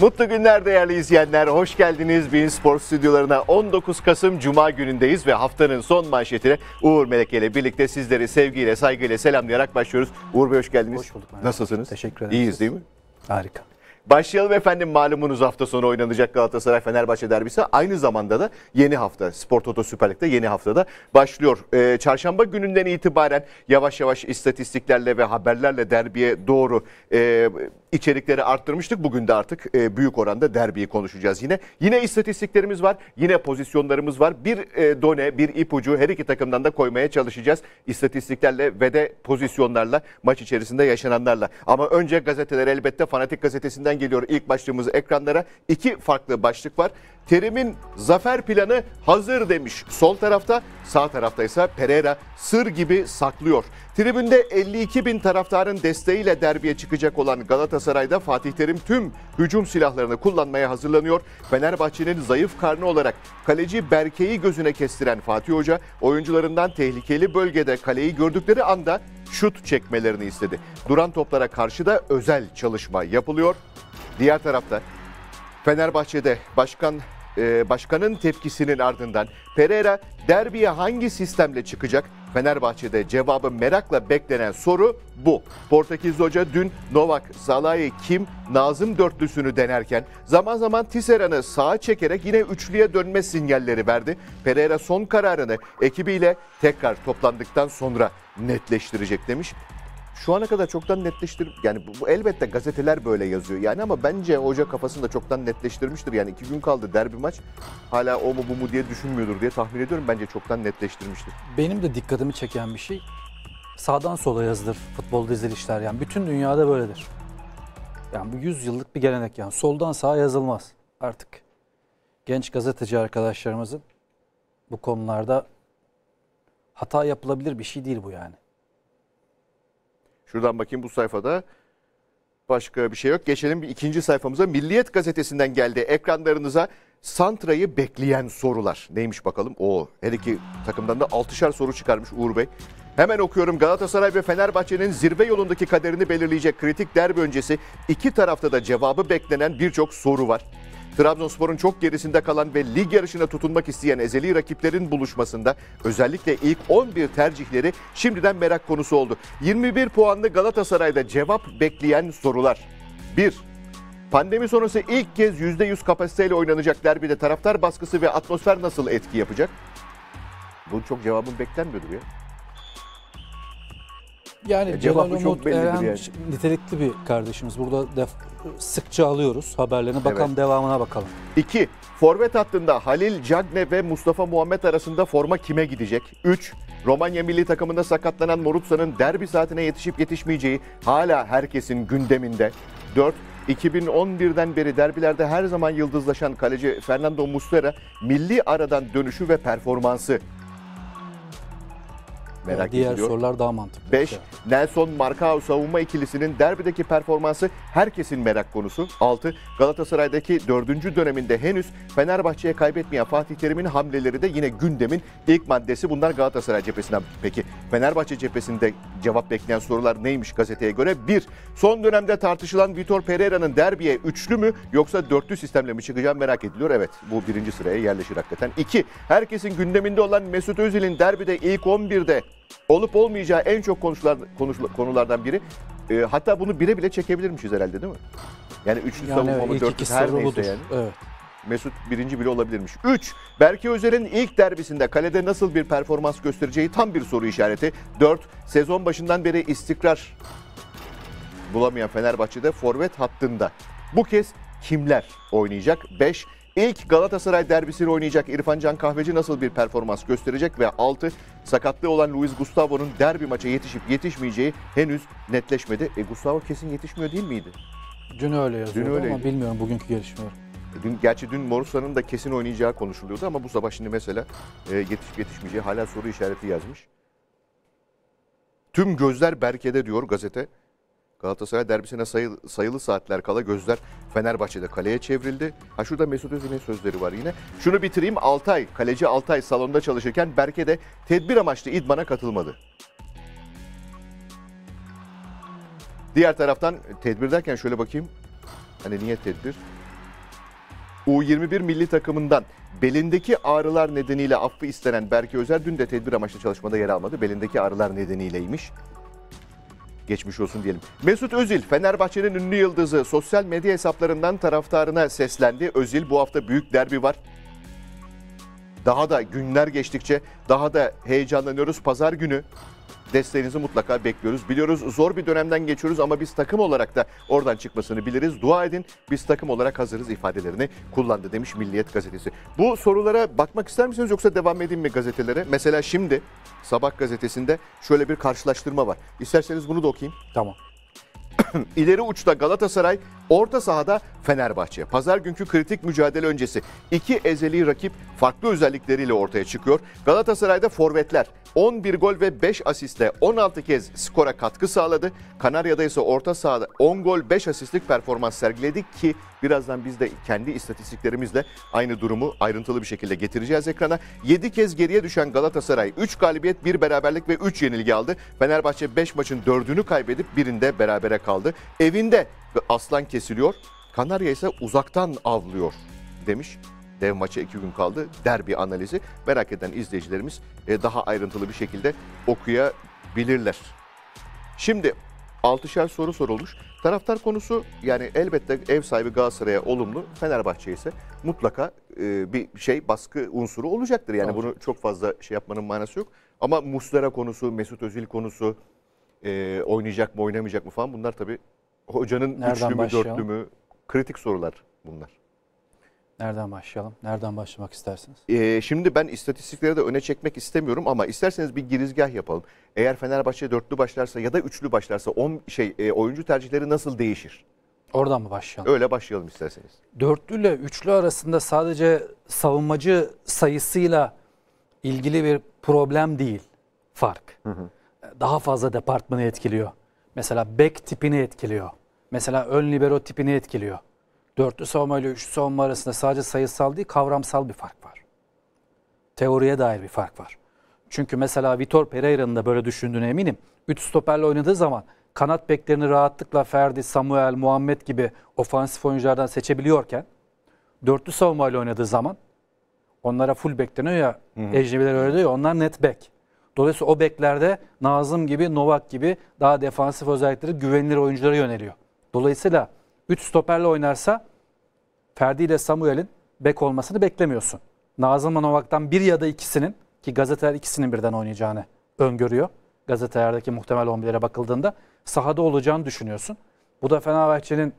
Mutlu günler değerli izleyenler. Hoş geldiniz Bein Spor stüdyolarına. 19 Kasım Cuma günündeyiz ve haftanın son manşetine Uğur Meleke ile birlikte sizleri sevgiyle, saygıyla selamlayarak başlıyoruz. Uğur Bey hoş geldiniz. Hoş bulduk. merhaba. Nasılsınız? Teşekkür ederim. İyiyiz değil mi? Harika. Başlayalım efendim malumunuz hafta sonu oynanacak Galatasaray Fenerbahçe derbisi aynı zamanda da yeni hafta Spor Toto Süper Lig'de yeni haftada başlıyor. Ee, çarşamba gününden itibaren yavaş yavaş istatistiklerle ve haberlerle derbiye doğru e, içerikleri arttırmıştık. Bugün de artık e, büyük oranda derbiyi konuşacağız yine. Yine istatistiklerimiz var, yine pozisyonlarımız var. Bir e, done, bir ipucu her iki takımdan da koymaya çalışacağız. İstatistiklerle ve de pozisyonlarla maç içerisinde yaşananlarla. Ama önce gazeteler elbette Fanatik Gazetesi'nden geliyor ilk başlığımız ekranlara. İki farklı başlık var. Terim'in zafer planı hazır demiş sol tarafta. Sağ tarafta ise Pereira sır gibi saklıyor. Tribünde 52 bin taraftarın desteğiyle derbiye çıkacak olan Galatasaray'da Fatih Terim tüm hücum silahlarını kullanmaya hazırlanıyor. Fenerbahçe'nin zayıf karnı olarak kaleci Berke'yi gözüne kestiren Fatih Hoca oyuncularından tehlikeli bölgede kaleyi gördükleri anda şut çekmelerini istedi. Duran toplara karşı da özel çalışma yapılıyor. Diğer tarafta Fenerbahçe'de başkan e, başkanın tepkisinin ardından Pereira derbiye hangi sistemle çıkacak? Fenerbahçe'de cevabı merakla beklenen soru bu. Portekizli hoca dün Novak, Salah'ı, Kim, Nazım dörtlüsünü denerken zaman zaman Tisserand'ı sağa çekerek yine üçlüye dönme sinyalleri verdi. Pereira son kararını ekibiyle tekrar toplandıktan sonra netleştirecek demiş şu ana kadar çoktan netleştir yani bu, bu elbette gazeteler böyle yazıyor yani ama bence hoca kafasında çoktan netleştirmiştir yani iki gün kaldı derbi maç hala o mu bu mu diye düşünmüyordur diye tahmin ediyorum bence çoktan netleştirmiştir. Benim de dikkatimi çeken bir şey sağdan sola yazılır futbol dizilişler yani bütün dünyada böyledir. Yani bu 100 yıllık bir gelenek yani soldan sağa yazılmaz artık. Genç gazeteci arkadaşlarımızın bu konularda hata yapılabilir bir şey değil bu yani. Şuradan bakayım bu sayfada başka bir şey yok. Geçelim bir ikinci sayfamıza. Milliyet gazetesinden geldi ekranlarınıza. Santra'yı bekleyen sorular. Neymiş bakalım? O her iki takımdan da 6'şar soru çıkarmış Uğur Bey. Hemen okuyorum. Galatasaray ve Fenerbahçe'nin zirve yolundaki kaderini belirleyecek kritik derbi öncesi iki tarafta da cevabı beklenen birçok soru var. Trabzonspor'un çok gerisinde kalan ve lig yarışına tutunmak isteyen ezeli rakiplerin buluşmasında özellikle ilk 11 tercihleri şimdiden merak konusu oldu. 21 puanlı Galatasaray'da cevap bekleyen sorular. 1. Pandemi sonrası ilk kez %100 kapasiteyle oynanacak derbide taraftar baskısı ve atmosfer nasıl etki yapacak? Bu çok cevabın beklenmiyordu ya. Yani E, Celal çok Umut Eren yani. nitelikli bir kardeşimiz. Burada def- sıkça alıyoruz haberlerini. Bakalım Evet. devamına bakalım. 2. Forvet hattında Halil Cagne ve Mustafa Muhammed arasında forma kime gidecek? 3. Romanya milli takımında sakatlanan Morutsa'nın derbi saatine yetişip yetişmeyeceği hala herkesin gündeminde. 4. 2011'den beri derbilerde her zaman yıldızlaşan kaleci Fernando Muslera milli aradan dönüşü ve performansı merak Diğer ediliyor. sorular daha mantıklı. 5. Nelson Marcao savunma ikilisinin derbideki performansı herkesin merak konusu. 6. Galatasaray'daki 4. döneminde henüz Fenerbahçe'ye kaybetmeyen Fatih Terim'in hamleleri de yine gündemin ilk maddesi. Bunlar Galatasaray cephesinden. Peki Fenerbahçe cephesinde cevap bekleyen sorular neymiş gazeteye göre? 1. Son dönemde tartışılan Vitor Pereira'nın derbiye üçlü mü yoksa dörtlü sistemle mi çıkacağı merak ediliyor. Evet bu birinci sıraya yerleşir hakikaten. 2. Herkesin gündeminde olan Mesut Özil'in derbide ilk 11'de olup olmayacağı en çok konuşulan konuşulan- konulardan biri. Ee, hatta bunu bire bile çekebilirmişiz herhalde değil mi? Yani üçlü Yani savunma mı dörtlü her neyse yani. Evet. Mesut birinci bile olabilirmiş. 3. Berke Özer'in ilk derbisinde kalede nasıl bir performans göstereceği tam bir soru işareti. 4. Sezon başından beri istikrar bulamayan Fenerbahçe'de forvet hattında. Bu kez kimler oynayacak? 5. İlk Galatasaray derbisini oynayacak İrfan Can Kahveci nasıl bir performans gösterecek? Ve 6. Sakatlığı olan Luis Gustavo'nun derbi maça yetişip yetişmeyeceği henüz netleşmedi. E Gustavo kesin yetişmiyor değil miydi? Dün öyle yazıyordu öyleydi. ama bilmiyorum bugünkü gelişmeleri. Dün, gerçi dün Morussa'nın da kesin oynayacağı konuşuluyordu ama bu sabah şimdi mesela e, yetişip yetişmeyeceği hala soru işareti yazmış. Tüm gözler Berke'de diyor gazete. Galatasaray derbisine sayılı, sayılı saatler kala gözler Fenerbahçe'de kaleye çevrildi. Ha şurada Mesut Özil'in sözleri var yine. Şunu bitireyim Altay, kaleci Altay salonda çalışırken Berke de tedbir amaçlı idmana katılmadı. Diğer taraftan tedbir derken şöyle bakayım. Hani niye tedbir? U21 milli takımından belindeki ağrılar nedeniyle affı istenen Berke Özer dün de tedbir amaçlı çalışmada yer almadı. Belindeki ağrılar nedeniyleymiş. Geçmiş olsun diyelim. Mesut Özil, Fenerbahçe'nin ünlü yıldızı sosyal medya hesaplarından taraftarına seslendi. Özil bu hafta büyük derbi var. Daha da günler geçtikçe daha da heyecanlanıyoruz. Pazar günü desteğinizi mutlaka bekliyoruz. Biliyoruz zor bir dönemden geçiyoruz ama biz takım olarak da oradan çıkmasını biliriz. Dua edin biz takım olarak hazırız ifadelerini kullandı demiş Milliyet gazetesi. Bu sorulara bakmak ister misiniz yoksa devam edeyim mi gazetelere? Mesela şimdi Sabah gazetesinde şöyle bir karşılaştırma var. İsterseniz bunu da okuyayım. Tamam. İleri uçta Galatasaray, orta sahada Fenerbahçe. Pazar günkü kritik mücadele öncesi iki ezeli rakip farklı özellikleriyle ortaya çıkıyor. Galatasaray'da forvetler 11 gol ve 5 asistle 16 kez skora katkı sağladı. Kanarya'da ise orta sahada 10 gol 5 asistlik performans sergiledik ki birazdan biz de kendi istatistiklerimizle aynı durumu ayrıntılı bir şekilde getireceğiz ekrana. 7 kez geriye düşen Galatasaray 3 galibiyet, 1 beraberlik ve 3 yenilgi aldı. Fenerbahçe 5 maçın 4'ünü kaybedip birinde berabere kaldı. Evinde aslan kesiliyor. Kanarya ise uzaktan avlıyor demiş. Dev maça iki gün kaldı. Derbi analizi merak eden izleyicilerimiz e, daha ayrıntılı bir şekilde okuyabilirler. Şimdi altışar soru sorulmuş. Taraftar konusu yani elbette ev sahibi Galatasaray'a olumlu, Fenerbahçe ise mutlaka e, bir şey baskı unsuru olacaktır. Yani Olacak. bunu çok fazla şey yapmanın manası yok. Ama Muslera konusu, Mesut Özil konusu, e, oynayacak mı oynamayacak mı falan bunlar tabii hocanın Nereden üçlü mü başlayalım? dörtlü mü kritik sorular bunlar. Nereden başlayalım? Nereden başlamak istersiniz? Ee, şimdi ben istatistikleri de öne çekmek istemiyorum ama isterseniz bir girizgah yapalım. Eğer Fenerbahçe dörtlü başlarsa ya da üçlü başlarsa on şey e, oyuncu tercihleri nasıl değişir? Oradan mı başlayalım? Öyle başlayalım isterseniz. Dörtlü ile üçlü arasında sadece savunmacı sayısıyla ilgili bir problem değil fark. Daha fazla departmanı etkiliyor. Mesela bek tipini etkiliyor. Mesela ön libero tipini etkiliyor. Dörtlü savunma ile üçlü savunma arasında sadece sayısal değil kavramsal bir fark var. Teoriye dair bir fark var. Çünkü mesela Vitor Pereira'nın da böyle düşündüğüne eminim. Üç stoperle oynadığı zaman kanat beklerini rahatlıkla Ferdi, Samuel, Muhammed gibi ofansif oyunculardan seçebiliyorken dörtlü savunmayla oynadığı zaman onlara full bek deniyor ya, ecnebiler öyle diyor onlar net bek. Dolayısıyla o beklerde Nazım gibi, Novak gibi daha defansif özellikleri güvenilir oyunculara yöneliyor. Dolayısıyla 3 stoperle oynarsa Ferdi ile Samuel'in bek olmasını beklemiyorsun. Nazım'la Novak'tan bir ya da ikisinin ki gazeteler ikisinin birden oynayacağını öngörüyor. Gazetelerdeki muhtemel 11'lere bakıldığında sahada olacağını düşünüyorsun. Bu da Fenerbahçe'nin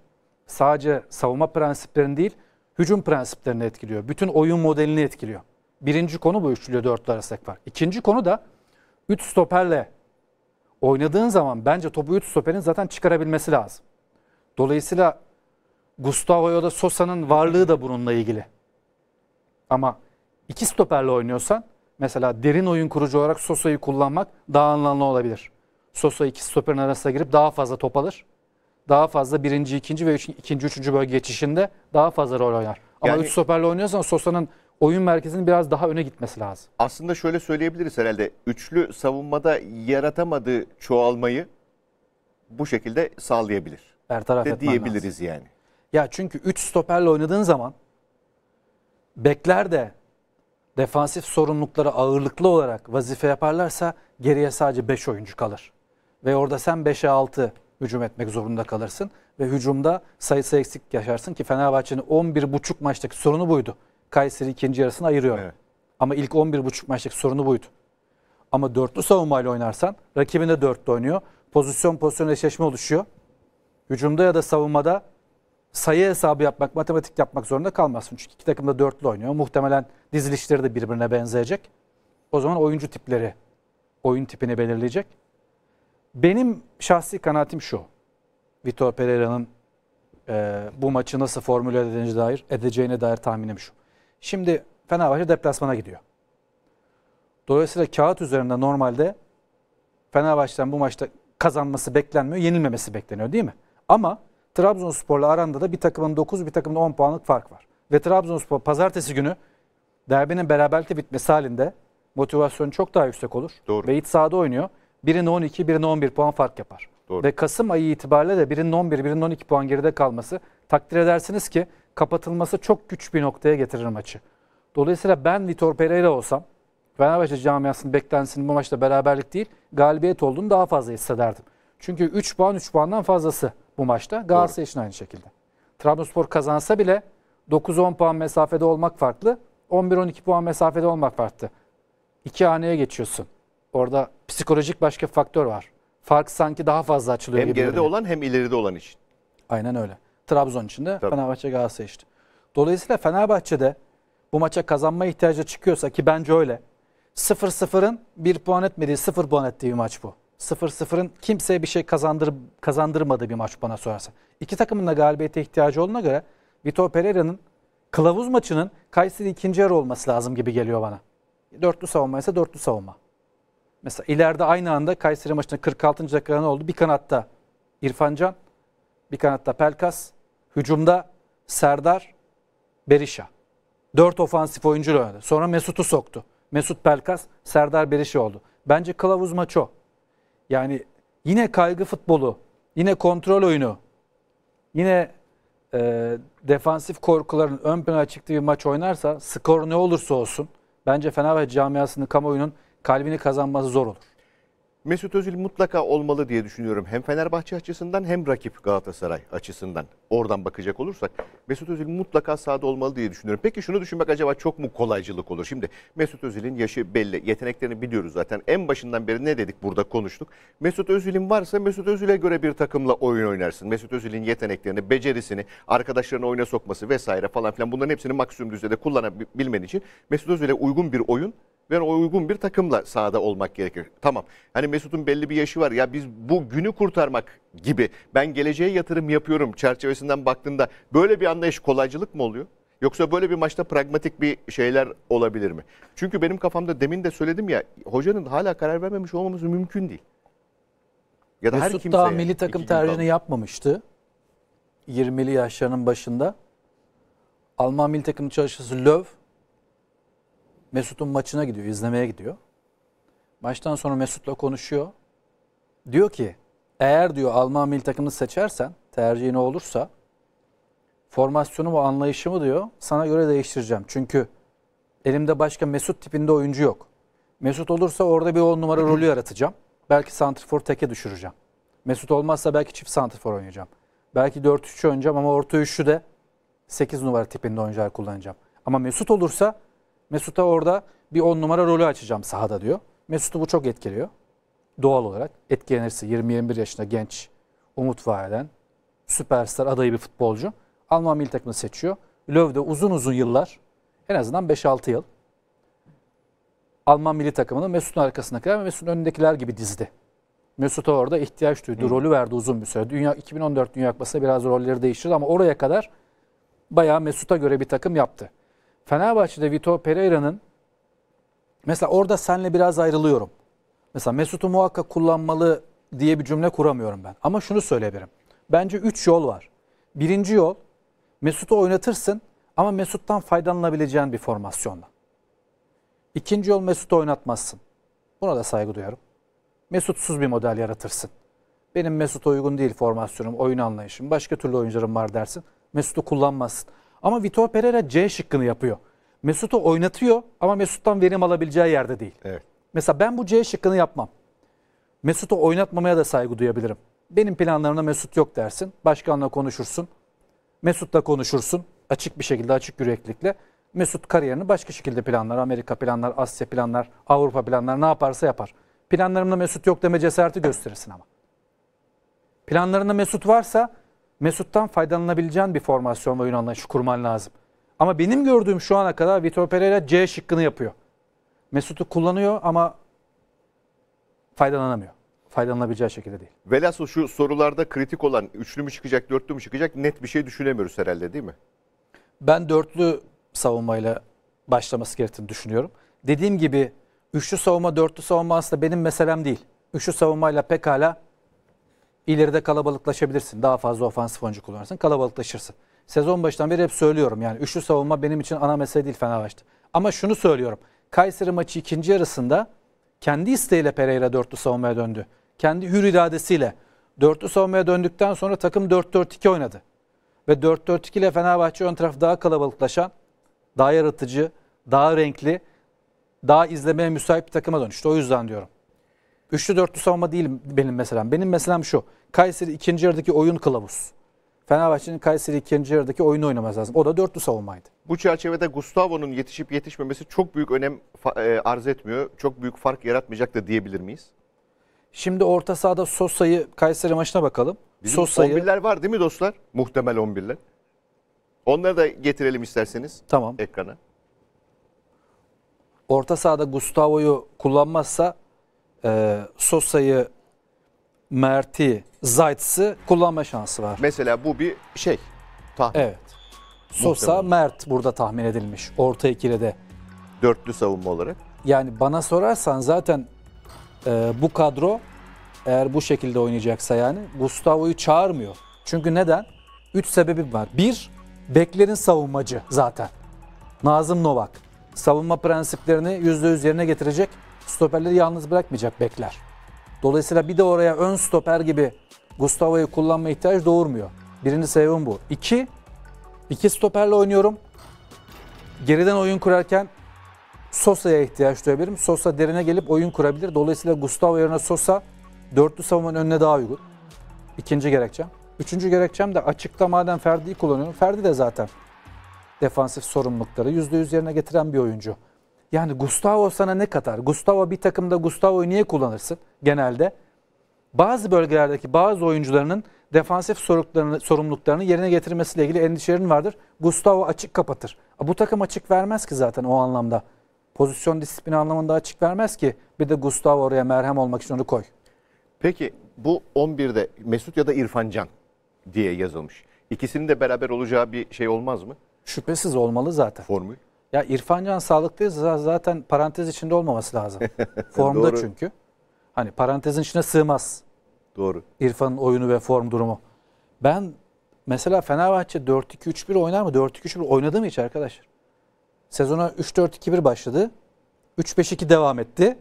sadece savunma prensiplerini değil, hücum prensiplerini etkiliyor. Bütün oyun modelini etkiliyor. Birinci konu bu üçlü dörtlü arasındaki fark. İkinci konu da 3 stoperle oynadığın zaman bence topu 3 stoperin zaten çıkarabilmesi lazım. Dolayısıyla Gustavo da Sosa'nın varlığı da bununla ilgili. Ama iki stoperle oynuyorsan mesela derin oyun kurucu olarak Sosa'yı kullanmak daha anlamlı olabilir. Sosa iki stoperin arasına girip daha fazla top alır. Daha fazla birinci, ikinci ve üç, ikinci, üçüncü bölge geçişinde daha fazla rol oynar. Ama Yani- üç stoperle oynuyorsan Sosa'nın oyun merkezinin biraz daha öne gitmesi lazım. Aslında şöyle söyleyebiliriz herhalde. Üçlü savunmada yaratamadığı çoğalmayı bu şekilde sağlayabilir. Bertaraf De etmen lazım. diyebiliriz yani. Ya çünkü 3 stoperle oynadığın zaman bekler de defansif sorumlulukları ağırlıklı olarak vazife yaparlarsa geriye sadece 5 oyuncu kalır. Ve orada sen 5'e 6 hücum etmek zorunda kalırsın. Ve hücumda sayısı eksik yaşarsın ki Fenerbahçe'nin 11,5 maçtaki sorunu buydu. Kayseri ikinci yarısını ayırıyor. Evet. Ama ilk 11,5 maçtaki sorunu buydu. Ama dörtlü savunmayla oynarsan rakibin de dörtlü oynuyor. Pozisyon pozisyon eşleşme oluşuyor. Hücumda ya da savunmada sayı hesabı yapmak, matematik yapmak zorunda kalmazsın. Çünkü iki takım da dörtlü oynuyor. Muhtemelen dizilişleri de birbirine benzeyecek. O zaman oyuncu tipleri oyun tipini belirleyecek. Benim şahsi kanaatim şu. Vitor Pereira'nın e, bu maçı nasıl formüle edeceğine dair, edeceğine dair tahminim şu. Şimdi Fenerbahçe deplasmana gidiyor. Dolayısıyla kağıt üzerinde normalde Fenerbahçe'den bu maçta kazanması beklenmiyor, yenilmemesi bekleniyor değil mi? Ama Trabzonspor'la aranda da bir takımın 9, bir takımın 10 puanlık fark var. Ve Trabzonspor pazartesi günü derbinin beraberlikle bitmesi halinde motivasyonu çok daha yüksek olur. Doğru. Ve iç sahada oynuyor. Birine 12, birine 11 puan fark yapar. Doğru. Ve Kasım ayı itibariyle de birinin 11, birinin 12 puan geride kalması takdir edersiniz ki kapatılması çok güç bir noktaya getirir maçı. Dolayısıyla ben Vitor Pereira olsam Fenerbahçe camiasının beklentisinin bu maçta beraberlik değil galibiyet olduğunu daha fazla hissederdim. Çünkü 3 puan 3 puandan fazlası bu maçta. Galatasaray için aynı şekilde. Trabzonspor kazansa bile 9-10 puan mesafede olmak farklı. 11-12 puan mesafede olmak farklı. İki haneye geçiyorsun. Orada psikolojik başka faktör var. Fark sanki daha fazla açılıyor Hem gibi. geride görünüyor. olan hem ileride olan için. Aynen öyle. Trabzon için de Tabii. Fenerbahçe Galatasaray işte. Dolayısıyla Fenerbahçe'de bu maça kazanma ihtiyacı çıkıyorsa ki bence öyle. 0-0'ın 1 puan etmediği 0 puan ettiği bir maç bu. 0-0'ın kimseye bir şey kazandır, kazandırmadığı bir maç bana sorarsa. İki takımın da galibiyete ihtiyacı olduğuna göre Vitor Pereira'nın kılavuz maçının Kayseri ikinci yarı olması lazım gibi geliyor bana. Dörtlü savunma ise dörtlü savunma. Mesela ileride aynı anda Kayseri maçında 46. dakikada ne oldu? Bir kanatta İrfan Can, bir kanatta Pelkas, hücumda Serdar, Berisha. Dört ofansif oyuncu oynadı. Sonra Mesut'u soktu. Mesut Pelkas, Serdar Berisha oldu. Bence kılavuz maç o. Yani yine kaygı futbolu, yine kontrol oyunu, yine e, defansif korkuların ön plana çıktığı bir maç oynarsa skor ne olursa olsun bence Fenerbahçe camiasının kamuoyunun kalbini kazanması zor olur. Mesut Özil mutlaka olmalı diye düşünüyorum. Hem Fenerbahçe açısından hem rakip Galatasaray açısından. Oradan bakacak olursak Mesut Özil mutlaka sahada olmalı diye düşünüyorum. Peki şunu düşünmek acaba çok mu kolaycılık olur? Şimdi Mesut Özil'in yaşı belli. Yeteneklerini biliyoruz zaten. En başından beri ne dedik burada konuştuk. Mesut Özil'in varsa Mesut Özil'e göre bir takımla oyun oynarsın. Mesut Özil'in yeteneklerini, becerisini, arkadaşlarını oyuna sokması vesaire falan filan bunların hepsini maksimum düzeyde kullanabilmen için Mesut Özil'e uygun bir oyun ve o uygun bir takımla sahada olmak gerekir. Tamam. Hani Mesut'un belli bir yaşı var. Ya biz bu günü kurtarmak gibi ben geleceğe yatırım yapıyorum çerçevesinden baktığında böyle bir anlayış kolaycılık mı oluyor? Yoksa böyle bir maçta pragmatik bir şeyler olabilir mi? Çünkü benim kafamda demin de söyledim ya hocanın hala karar vermemiş olmamız mümkün değil. Ya da her Mesut kimse daha yani. milli takım tercihini kaldı. yapmamıştı. 20'li yaşlarının başında. Alman milli takımı çalışıcısı Löw Mesut'un maçına gidiyor, izlemeye gidiyor. Maçtan sonra Mesut'la konuşuyor. Diyor ki eğer diyor Alman milli takımını seçersen tercihin olursa formasyonumu anlayışımı diyor sana göre değiştireceğim. Çünkü elimde başka Mesut tipinde oyuncu yok. Mesut olursa orada bir 10 numara rolü yaratacağım. Belki santrfor teke düşüreceğim. Mesut olmazsa belki çift santrfor oynayacağım. Belki 4-3 oynayacağım ama orta üçlü de 8 numara tipinde oyuncular kullanacağım. Ama Mesut olursa Mesut'a orada bir 10 numara rolü açacağım sahada diyor. Mesut'u bu çok etkiliyor. Doğal olarak etkilenirse 20-21 yaşında genç, umut vaat eden, süperstar adayı bir futbolcu. Alman milli takımını seçiyor. Löw de uzun uzun yıllar, en azından 5-6 yıl Alman milli takımını Mesut'un arkasına kadar ve Mesut'un önündekiler gibi dizdi. Mesut'a orada ihtiyaç duydu. Rolü verdi uzun bir süre. Dünya 2014 Dünya Kupası'nda biraz rolleri değiştirdi ama oraya kadar bayağı Mesut'a göre bir takım yaptı. Fenerbahçe'de Vitor Pereira'nın mesela orada senle biraz ayrılıyorum. Mesela Mesut'u muhakkak kullanmalı diye bir cümle kuramıyorum ben. Ama şunu söyleyebilirim. Bence 3 yol var. Birinci yol Mesut'u oynatırsın ama Mesut'tan faydalanabileceğin bir formasyonla. İkinci yol Mesut'u oynatmazsın. Buna da saygı duyarım. Mesut'suz bir model yaratırsın. Benim Mesut'a uygun değil formasyonum, oyun anlayışım. Başka türlü oyuncularım var dersin. Mesut'u kullanmazsın. Ama Vitor Pereira C şıkkını yapıyor. Mesut'u oynatıyor ama Mesut'tan verim alabileceği yerde değil. Evet. Mesela ben bu C şıkkını yapmam. Mesut'u oynatmamaya da saygı duyabilirim. Benim planlarımda Mesut yok dersin. Başkanla konuşursun. Mesut'la konuşursun. Açık bir şekilde, açık yüreklilikle. Mesut kariyerini başka şekilde planlar. Amerika planlar, Asya planlar, Avrupa planlar ne yaparsa yapar. Planlarımda Mesut yok deme cesareti gösterirsin ama. Planlarında Mesut varsa Mesut'tan faydalanabileceğin bir formasyon ve oyun anlayışı kurman lazım. Ama benim gördüğüm şu ana kadar Vitor Pereira C şıkkını yapıyor. Mesut'u kullanıyor ama faydalanamıyor. Faydalanabileceği şekilde değil. Velhasıl şu sorularda kritik olan üçlü mü çıkacak, dörtlü mü çıkacak net bir şey düşünemiyoruz herhalde değil mi? Ben dörtlü savunmayla başlaması gerektiğini düşünüyorum. Dediğim gibi üçlü savunma, dörtlü savunma aslında benim meselem değil. Üçlü savunmayla pekala ileride kalabalıklaşabilirsin. Daha fazla ofansif oyuncu kullanırsın, kalabalıklaşırsın. Sezon başından beri hep söylüyorum yani üçlü savunma benim için ana mesele değil Fenerbahçe'de. Ama şunu söylüyorum. Kayseri maçı ikinci yarısında kendi isteğiyle Pereira dörtlü savunmaya döndü. Kendi hür iradesiyle dörtlü savunmaya döndükten sonra takım 4-4-2 oynadı. Ve 4-4-2 ile Fenerbahçe ön taraf daha kalabalıklaşan, daha yaratıcı, daha renkli, daha izlemeye müsait bir takıma dönüştü. O yüzden diyorum. Üçlü dörtlü savunma değil benim meselem. Benim meselem şu. Kayseri ikinci yarıdaki oyun kılavuz. Fenerbahçe'nin Kayseri ikinci yarıdaki oyunu oynaması lazım. O da dörtlü savunmaydı. Bu çerçevede Gustavo'nun yetişip yetişmemesi çok büyük önem e, arz etmiyor. Çok büyük fark yaratmayacak da diyebilir miyiz? Şimdi orta sahada Sosa'yı Kayseri maçına bakalım. Bizim Sosa'yı 11'ler var değil mi dostlar? Muhtemel 11'ler. Onları da getirelim isterseniz tamam. ekrana. Orta sahada Gustavo'yu kullanmazsa e, Sosa'yı, Mert'i, Zayt'sı kullanma şansı var. Mesela bu bir şey. Tahmin. Evet. Sosa, Muhtemelen. Mert burada tahmin edilmiş. Orta ikilide. Dörtlü savunma olarak. Yani bana sorarsan zaten e, bu kadro eğer bu şekilde oynayacaksa yani Gustavo'yu çağırmıyor. Çünkü neden? Üç sebebi var. Bir, beklerin savunmacı zaten. Nazım Novak. Savunma prensiplerini %100 yerine getirecek. Stoperleri yalnız bırakmayacak bekler. Dolayısıyla bir de oraya ön stoper gibi Gustavo'yu kullanma ihtiyaç doğurmuyor. Birinci sebebim bu. İki, iki stoperle oynuyorum. Geriden oyun kurarken Sosa'ya ihtiyaç duyabilirim. Sosa derine gelip oyun kurabilir. Dolayısıyla Gustavo yerine Sosa dörtlü savunmanın önüne daha uygun. İkinci gerekçem. Üçüncü gerekçem de açıkta madem Ferdi'yi kullanıyorum. Ferdi de zaten defansif sorumlulukları %100 yerine getiren bir oyuncu. Yani Gustavo sana ne katar? Gustavo bir takımda Gustavo'yu niye kullanırsın genelde? Bazı bölgelerdeki bazı oyuncularının defansif sorumluluklarını, yerine getirmesiyle ilgili endişelerin vardır. Gustavo açık kapatır. Bu takım açık vermez ki zaten o anlamda. Pozisyon disiplini anlamında açık vermez ki. Bir de Gustavo oraya merhem olmak için onu koy. Peki bu 11'de Mesut ya da İrfan Can diye yazılmış. İkisinin de beraber olacağı bir şey olmaz mı? Şüphesiz olmalı zaten. Formül. Ya İrfan Can sağlıklıysa zaten parantez içinde olmaması lazım. Formda Doğru. çünkü. Hani parantezin içine sığmaz Doğru. İrfan'ın oyunu ve form durumu. Ben mesela Fenerbahçe 4-2-3-1 oynar mı? 4-2-3-1 oynadı mı hiç arkadaşlar? Sezona 3-4-2-1 başladı. 3-5-2 devam etti.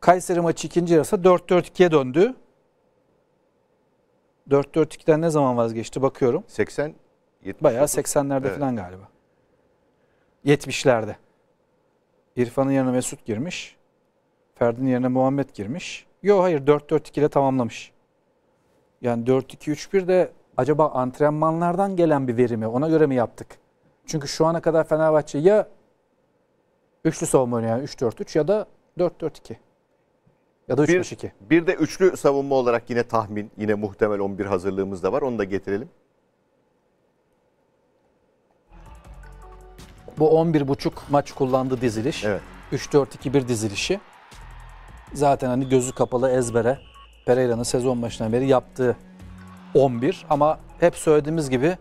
Kayseri maçı ikinci yarısı 4-4-2'ye döndü. 4-4-2'den ne zaman vazgeçti bakıyorum. 80 70. Bayağı 80'lerde Evet. falan galiba. 70'lerde. İrfan'ın yerine Mesut girmiş. Ferdi'nin yerine Muhammed girmiş. Yo hayır 4-4-2 ile tamamlamış. Yani 4-2-3-1 de acaba antrenmanlardan gelen bir verimi ona göre mi yaptık? Çünkü şu ana kadar Fenerbahçe ya üçlü savunma oynuyor yani 3-4-3 ya da 4-4-2. Ya da 3-5-2. Bir, bir de üçlü savunma olarak yine tahmin, yine muhtemel 11 hazırlığımız da var. Onu da getirelim. Bu 11.5 maç kullandığı diziliş. Evet. 3-4-2-1 dizilişi. Zaten hani gözü kapalı ezbere Pereira'nın sezon başından beri yaptığı 11 ama hep söylediğimiz gibi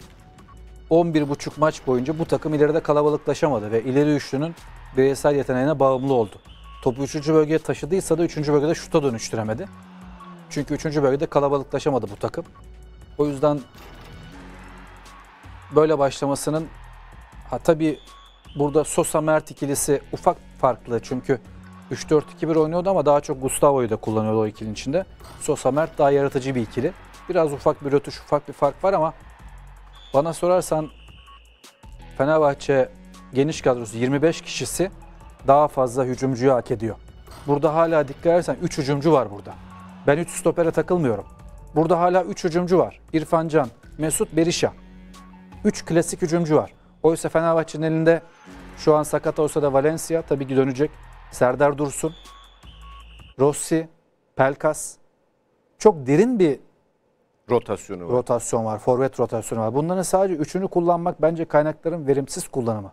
11.5 maç boyunca bu takım ileride kalabalıklaşamadı ve ileri üçlünün bireysel yeteneğine bağımlı oldu. Topu 3. bölgeye taşıdıysa da 3. bölgede şuta dönüştüremedi. Çünkü 3. bölgede kalabalıklaşamadı bu takım. O yüzden böyle başlamasının ha tabii burada Sosa Mert ikilisi ufak farklı çünkü 3-4-2-1 oynuyordu ama daha çok Gustavo'yu da kullanıyordu o ikilinin içinde. Sosa Mert daha yaratıcı bir ikili. Biraz ufak bir rötuş, ufak bir fark var ama bana sorarsan Fenerbahçe geniş kadrosu 25 kişisi daha fazla hücumcuyu hak ediyor. Burada hala dikkat edersen 3 hücumcu var burada. Ben 3 stopere takılmıyorum. Burada hala 3 hücumcu var. İrfan Can, Mesut Berisha. 3 klasik hücumcu var. Oysa Fenerbahçe'nin elinde şu an sakat olsa da Valencia tabii ki dönecek. Serdar Dursun, Rossi, Pelkas. Çok derin bir Rotasyonu var. rotasyon var, forvet rotasyonu var. Bunların sadece üçünü kullanmak bence kaynakların verimsiz kullanımı.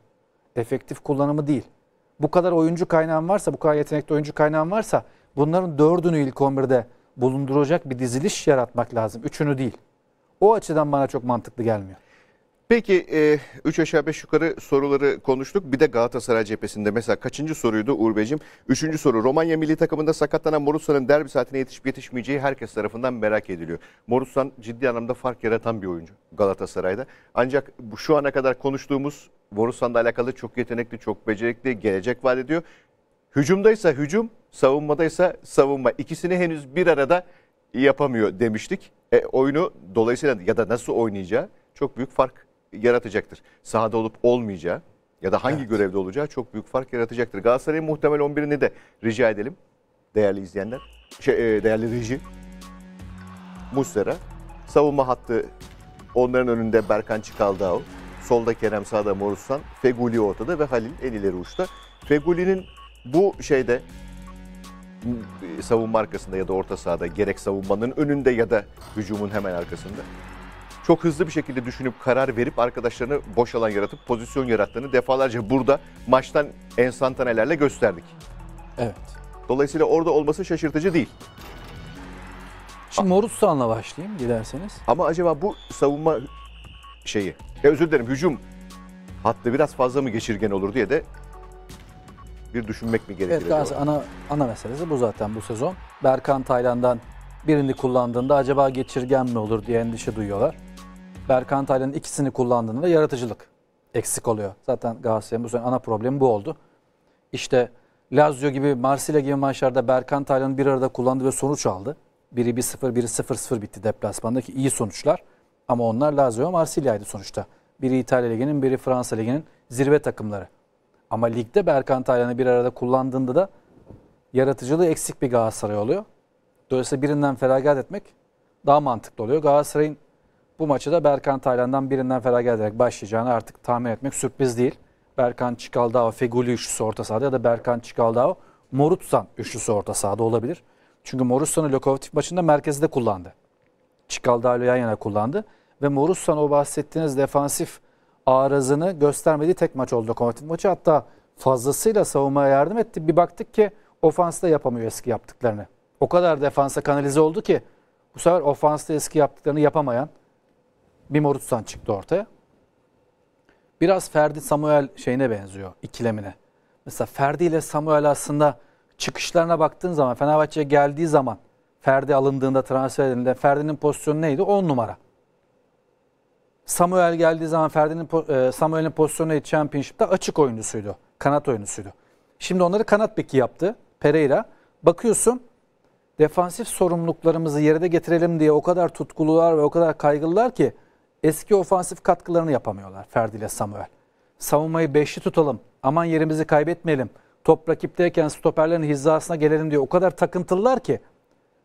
Efektif kullanımı değil. Bu kadar oyuncu kaynağın varsa, bu kadar yetenekli oyuncu kaynağın varsa bunların dördünü ilk 11'de bulunduracak bir diziliş yaratmak lazım. Üçünü değil. O açıdan bana çok mantıklı gelmiyor. Peki 3 aşağı 5 yukarı soruları konuştuk. Bir de Galatasaray cephesinde mesela kaçıncı soruydu Uğur Beyciğim? Üçüncü soru. Romanya milli takımında sakatlanan Morutsa'nın derbi saatine yetişip yetişmeyeceği herkes tarafından merak ediliyor. Morutsan ciddi anlamda fark yaratan bir oyuncu Galatasaray'da. Ancak bu şu ana kadar konuştuğumuz Morutsan'la alakalı çok yetenekli, çok becerikli, gelecek vaat ediyor. Hücumdaysa hücum, savunmadaysa savunma. İkisini henüz bir arada yapamıyor demiştik. E, oyunu dolayısıyla ya da nasıl oynayacağı çok büyük fark yaratacaktır. Sahada olup olmayacağı ya da hangi Evet. görevde olacağı çok büyük fark yaratacaktır. Galatasaray'ın muhtemel 11'ini de rica edelim değerli izleyenler. Şey, e, değerli reji. Muslera. Savunma hattı onların önünde Berkan Çıkaldao. Solda Kerem sağda Morussan. Feguli ortada ve Halil el ileri uçta. Feguli'nin bu şeyde savunma arkasında ya da orta sahada gerek savunmanın önünde ya da hücumun hemen arkasında çok hızlı bir şekilde düşünüp karar verip arkadaşlarını boş alan yaratıp pozisyon yarattığını defalarca burada maçtan enstantanelerle gösterdik. Evet. Dolayısıyla orada olması şaşırtıcı değil. Şimdi Morutsan'la başlayayım dilerseniz. Ama acaba bu savunma şeyi, ya özür dilerim hücum hattı biraz fazla mı geçirgen olur diye de bir düşünmek mi gerekir? Evet? Galatasaray ana, ana meselesi bu zaten bu sezon. Berkan Taylan'dan birini kullandığında acaba geçirgen mi olur diye endişe duyuyorlar. Berkan Taylan'ın ikisini kullandığında da yaratıcılık eksik oluyor. Zaten Galatasaray'ın bu sene ana problemi bu oldu. İşte Lazio gibi, Marsilya gibi maçlarda Berkan Taylan'ı bir arada kullandı ve sonuç aldı. Biri 1-0, biri 0-0 bitti deplasmandaki iyi sonuçlar. Ama onlar Lazio Marsilya'ydı sonuçta. Biri İtalya Ligi'nin, biri Fransa Ligi'nin zirve takımları. Ama ligde Berkan Taylan'ı bir arada kullandığında da yaratıcılığı eksik bir Galatasaray oluyor. Dolayısıyla birinden feragat etmek daha mantıklı oluyor. Galatasaray'ın bu maçı da Berkan Taylan'dan birinden feragat ederek başlayacağını artık tahmin etmek sürpriz değil. Berkan Çikaldao, Feguli üçlüsü orta sahada ya da Berkan Çikaldao, Morutsan üçlüsü orta sahada olabilir. Çünkü Morutsan'ı Lokomotiv maçında merkezde kullandı. Çikaldao yan yana kullandı. Ve Morutsan o bahsettiğiniz defansif arızını göstermediği tek maç oldu Lokomotiv maçı. Hatta fazlasıyla savunmaya yardım etti. Bir baktık ki ofansta yapamıyor eski yaptıklarını. O kadar defansa kanalize oldu ki bu sefer ofansta eski yaptıklarını yapamayan bir Morutsan çıktı ortaya. Biraz Ferdi Samuel şeyine benziyor ikilemine. Mesela Ferdi ile Samuel aslında çıkışlarına baktığın zaman Fenerbahçe'ye geldiği zaman Ferdi alındığında transfer edildiğinde Ferdi'nin pozisyonu neydi? 10 numara. Samuel geldiği zaman Ferdi'nin e, Samuel'in pozisyonu neydi? Championship'te açık oyuncusuydu. Kanat oyuncusuydu. Şimdi onları kanat beki yaptı Pereira. Bakıyorsun defansif sorumluluklarımızı yerine getirelim diye o kadar tutkulular ve o kadar kaygılılar ki eski ofansif katkılarını yapamıyorlar Ferdi ile Samuel. Savunmayı beşli tutalım, aman yerimizi kaybetmeyelim, top rakipteyken stoperlerin hizasına gelelim diye o kadar takıntılılar ki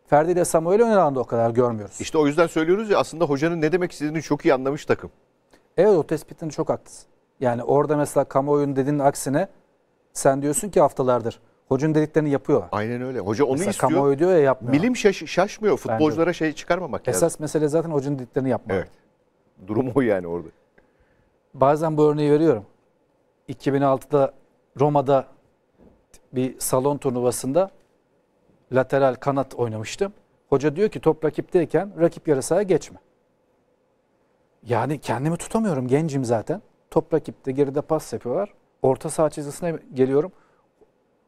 Ferdi ile Samuel'i ön alanda o kadar görmüyoruz. İşte o yüzden söylüyoruz ya aslında hocanın ne demek istediğini çok iyi anlamış takım. Evet o tespitinde çok haklısın. Yani orada mesela kamuoyunun dediğinin aksine sen diyorsun ki haftalardır hocanın dediklerini yapıyorlar. Aynen öyle. Hoca onu Mesela istiyor. kamuoyu diyor ya yapmıyor. Milim şaş- şaşmıyor. Futbolculara şey çıkarmamak lazım. Esas mesele zaten hocanın dediklerini yapmak. Evet. Durum o yani orada. Bazen bu örneği veriyorum. 2006'da Roma'da bir salon turnuvasında lateral kanat oynamıştım. Hoca diyor ki top rakipteyken rakip yarı sahaya geçme. Yani kendimi tutamıyorum. Gencim zaten. Top rakipte geride pas yapıyorlar. Orta saha çizgisine geliyorum.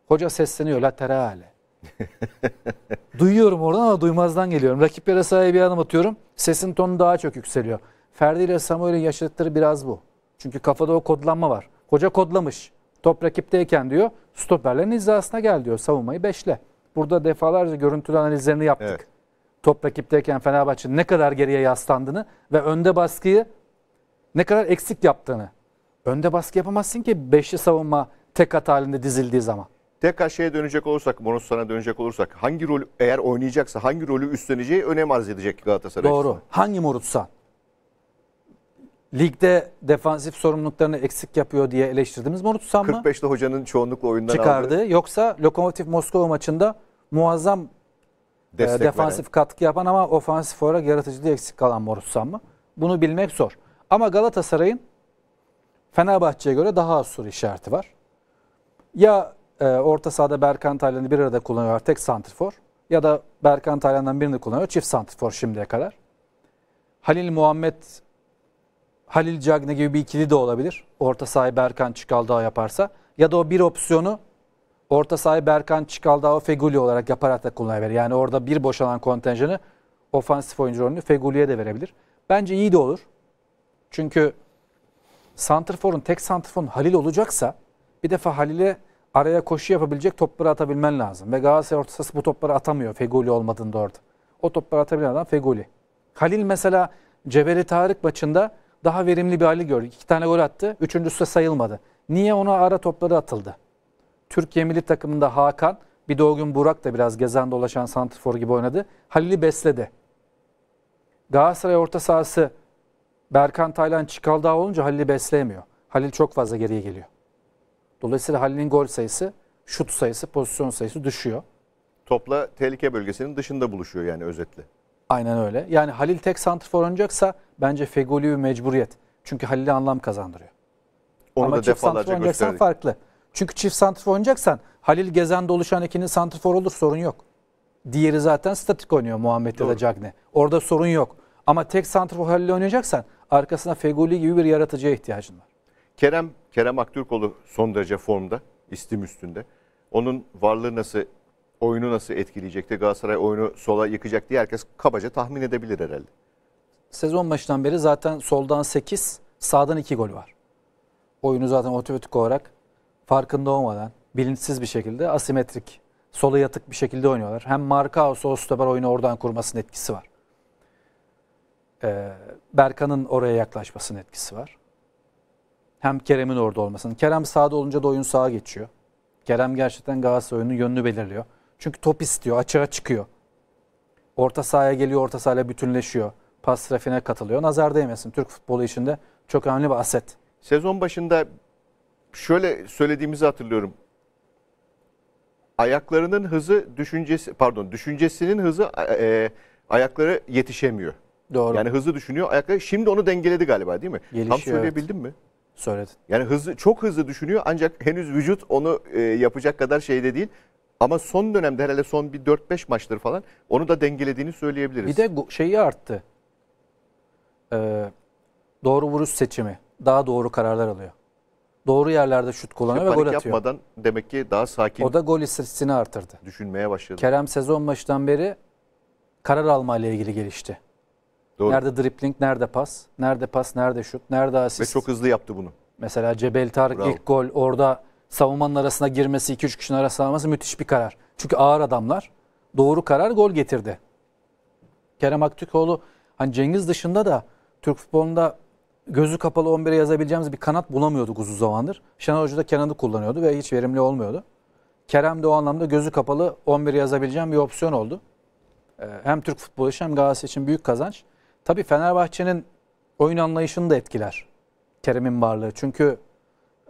Hoca sesleniyor laterale. Duyuyorum oradan ama duymazdan geliyorum. Rakip yarı sahaya bir adım atıyorum. Sesin tonu daha çok yükseliyor. Ferdi ile Samuel'in yaşadıkları biraz bu. Çünkü kafada o kodlanma var. Hoca kodlamış. Top rakipteyken diyor stoperlerin hizasına gel diyor. Savunmayı beşle. Burada defalarca görüntülü analizlerini yaptık. Evet. Top rakipteyken Fenerbahçe'nin ne kadar geriye yaslandığını ve önde baskıyı ne kadar eksik yaptığını. Önde baskı yapamazsın ki beşli savunma tek hat halinde dizildiği zaman. Tekrar şeye dönecek olursak, Monosan'a dönecek olursak hangi rolü eğer oynayacaksa hangi rolü üstleneceği önem arz edecek Galatasaray. Doğru. Hangi Morutsan? Ligde defansif sorumluluklarını eksik yapıyor diye eleştirdiğimiz Morutsan mı? 45'te hocanın çoğunlukla oyundan Çıkardı. aldığı Yoksa Lokomotiv Moskova maçında muazzam e, defansif veren. katkı yapan ama ofansif olarak yaratıcılığı eksik kalan Morutsan mı? Bunu bilmek zor. Ama Galatasaray'ın Fenerbahçe'ye göre daha az soru işareti var. Ya e, orta sahada Berkan Taylan'ı bir arada kullanıyorlar tek santrfor ya da Berkan Taylan'dan birini kullanıyor çift santrfor şimdiye kadar. Halil Muhammed Halil Cagne gibi bir ikili de olabilir. Orta sahayı Berkan Çıkaldağ yaparsa. Ya da o bir opsiyonu orta sahayı Berkan Çıkaldağ Feguli olarak yaparak da kullanabilir. Yani orada bir boşalan kontenjanı ofansif oyuncu rolünü Feguli'ye de verebilir. Bence iyi de olur. Çünkü Santrfor'un tek Santrfor'un Halil olacaksa bir defa Halil'e araya koşu yapabilecek topları atabilmen lazım. Ve Galatasaray orta sahası bu topları atamıyor Feguli olmadığında orada. O topları atabilen adam Feguli. Halil mesela Cebeli Tarık maçında Daha verimli bir hali gördük. İki tane gol attı. Üçüncüsü de sayılmadı. Niye ona ara topları atıldı? Türkiye milli takımında Hakan, bir de o gün Burak da biraz gezen dolaşan santrfor gibi oynadı. Halil'i besledi. Galatasaray orta sahası Berkan Taylan Çikaldağ olunca Halil'i besleyemiyor. Halil çok fazla geriye geliyor. Dolayısıyla Halil'in gol sayısı, şut sayısı, pozisyon sayısı düşüyor. Topla tehlike bölgesinin dışında buluşuyor yani özetle. Aynen öyle. Yani Halil tek santrfor oynayacaksa bence Fegoli bir mecburiyet. Çünkü Halil'e anlam kazandırıyor. Onu Ama da çift defalarca oynayacaksan gösterdik. farklı. Çünkü çift santrfor oynayacaksan Halil Gezen doluşan ikinin santrfor olur sorun yok. Diğeri zaten statik oynuyor Muhammed ya da. Cagne. Orada sorun yok. Ama tek santrfor Halil oynayacaksan arkasına Fegoli gibi bir yaratıcıya ihtiyacın var. Kerem, Kerem Aktürkoğlu son derece formda, istim üstünde. Onun varlığı nasıl, oyunu nasıl etkileyecekti? Galatasaray oyunu sola yıkacak diye herkes kabaca tahmin edebilir herhalde. Sezon başından beri zaten soldan 8, sağdan 2 gol var. Oyunu zaten otomatik olarak farkında olmadan, bilinçsiz bir şekilde asimetrik, sola yatık bir şekilde oynuyorlar. Hem Markaos, Ostoper oyunu oradan kurmasının etkisi var. Ee, Berkan'ın oraya yaklaşmasının etkisi var. Hem Kerem'in orada olmasının. Kerem sağda olunca da oyun sağa geçiyor. Kerem gerçekten Galatasaray oyunun yönünü belirliyor. Çünkü top istiyor, açığa çıkıyor. Orta sahaya geliyor, orta sahayla bütünleşiyor. Pas trafiğine katılıyor. Nazar değmesin. Türk futbolu içinde çok önemli bir aset. Sezon başında şöyle söylediğimizi hatırlıyorum. Ayaklarının hızı düşüncesi pardon düşüncesinin hızı e, ayakları yetişemiyor. Doğru. Yani hızlı düşünüyor ayakları. Şimdi onu dengeledi galiba değil mi? Tam Gelişiyor, söyleyebildim mi? Söyledin. Yani hızlı çok hızlı düşünüyor ancak henüz vücut onu e, yapacak kadar şeyde değil. Ama son dönemde herhalde son bir 4-5 maçtır falan onu da dengelediğini söyleyebiliriz. Bir de şeyi arttı. Ee, doğru vuruş seçimi. Daha doğru kararlar alıyor. Doğru yerlerde şut kullanıyor ve panik gol atıyor. yapmadan demek ki daha sakin O da gol istatistiğini artırdı. düşünmeye başladı. Kerem sezon başından beri karar alma ile ilgili gelişti. Doğru. Nerede dripling, nerede pas, nerede pas, nerede şut, nerede Ve asist. çok hızlı yaptı bunu. Mesela Cebel Tarık Bravo. ilk gol orada savunmanın arasına girmesi, 2-3 kişinin arasına alması müthiş bir karar. Çünkü ağır adamlar doğru karar gol getirdi. Kerem Aktürkoğlu hani Cengiz dışında da Türk futbolunda gözü kapalı 11'e yazabileceğimiz bir kanat bulamıyorduk uzun zamandır. Şenol Hoca da Kenan'ı kullanıyordu ve hiç verimli olmuyordu. Kerem de o anlamda gözü kapalı 11'e yazabileceğim bir opsiyon oldu. Ee, Hem Türk futbolu için hem Galatasaray için büyük kazanç. Tabii Fenerbahçe'nin oyun anlayışını da etkiler. Kerem'in varlığı. Çünkü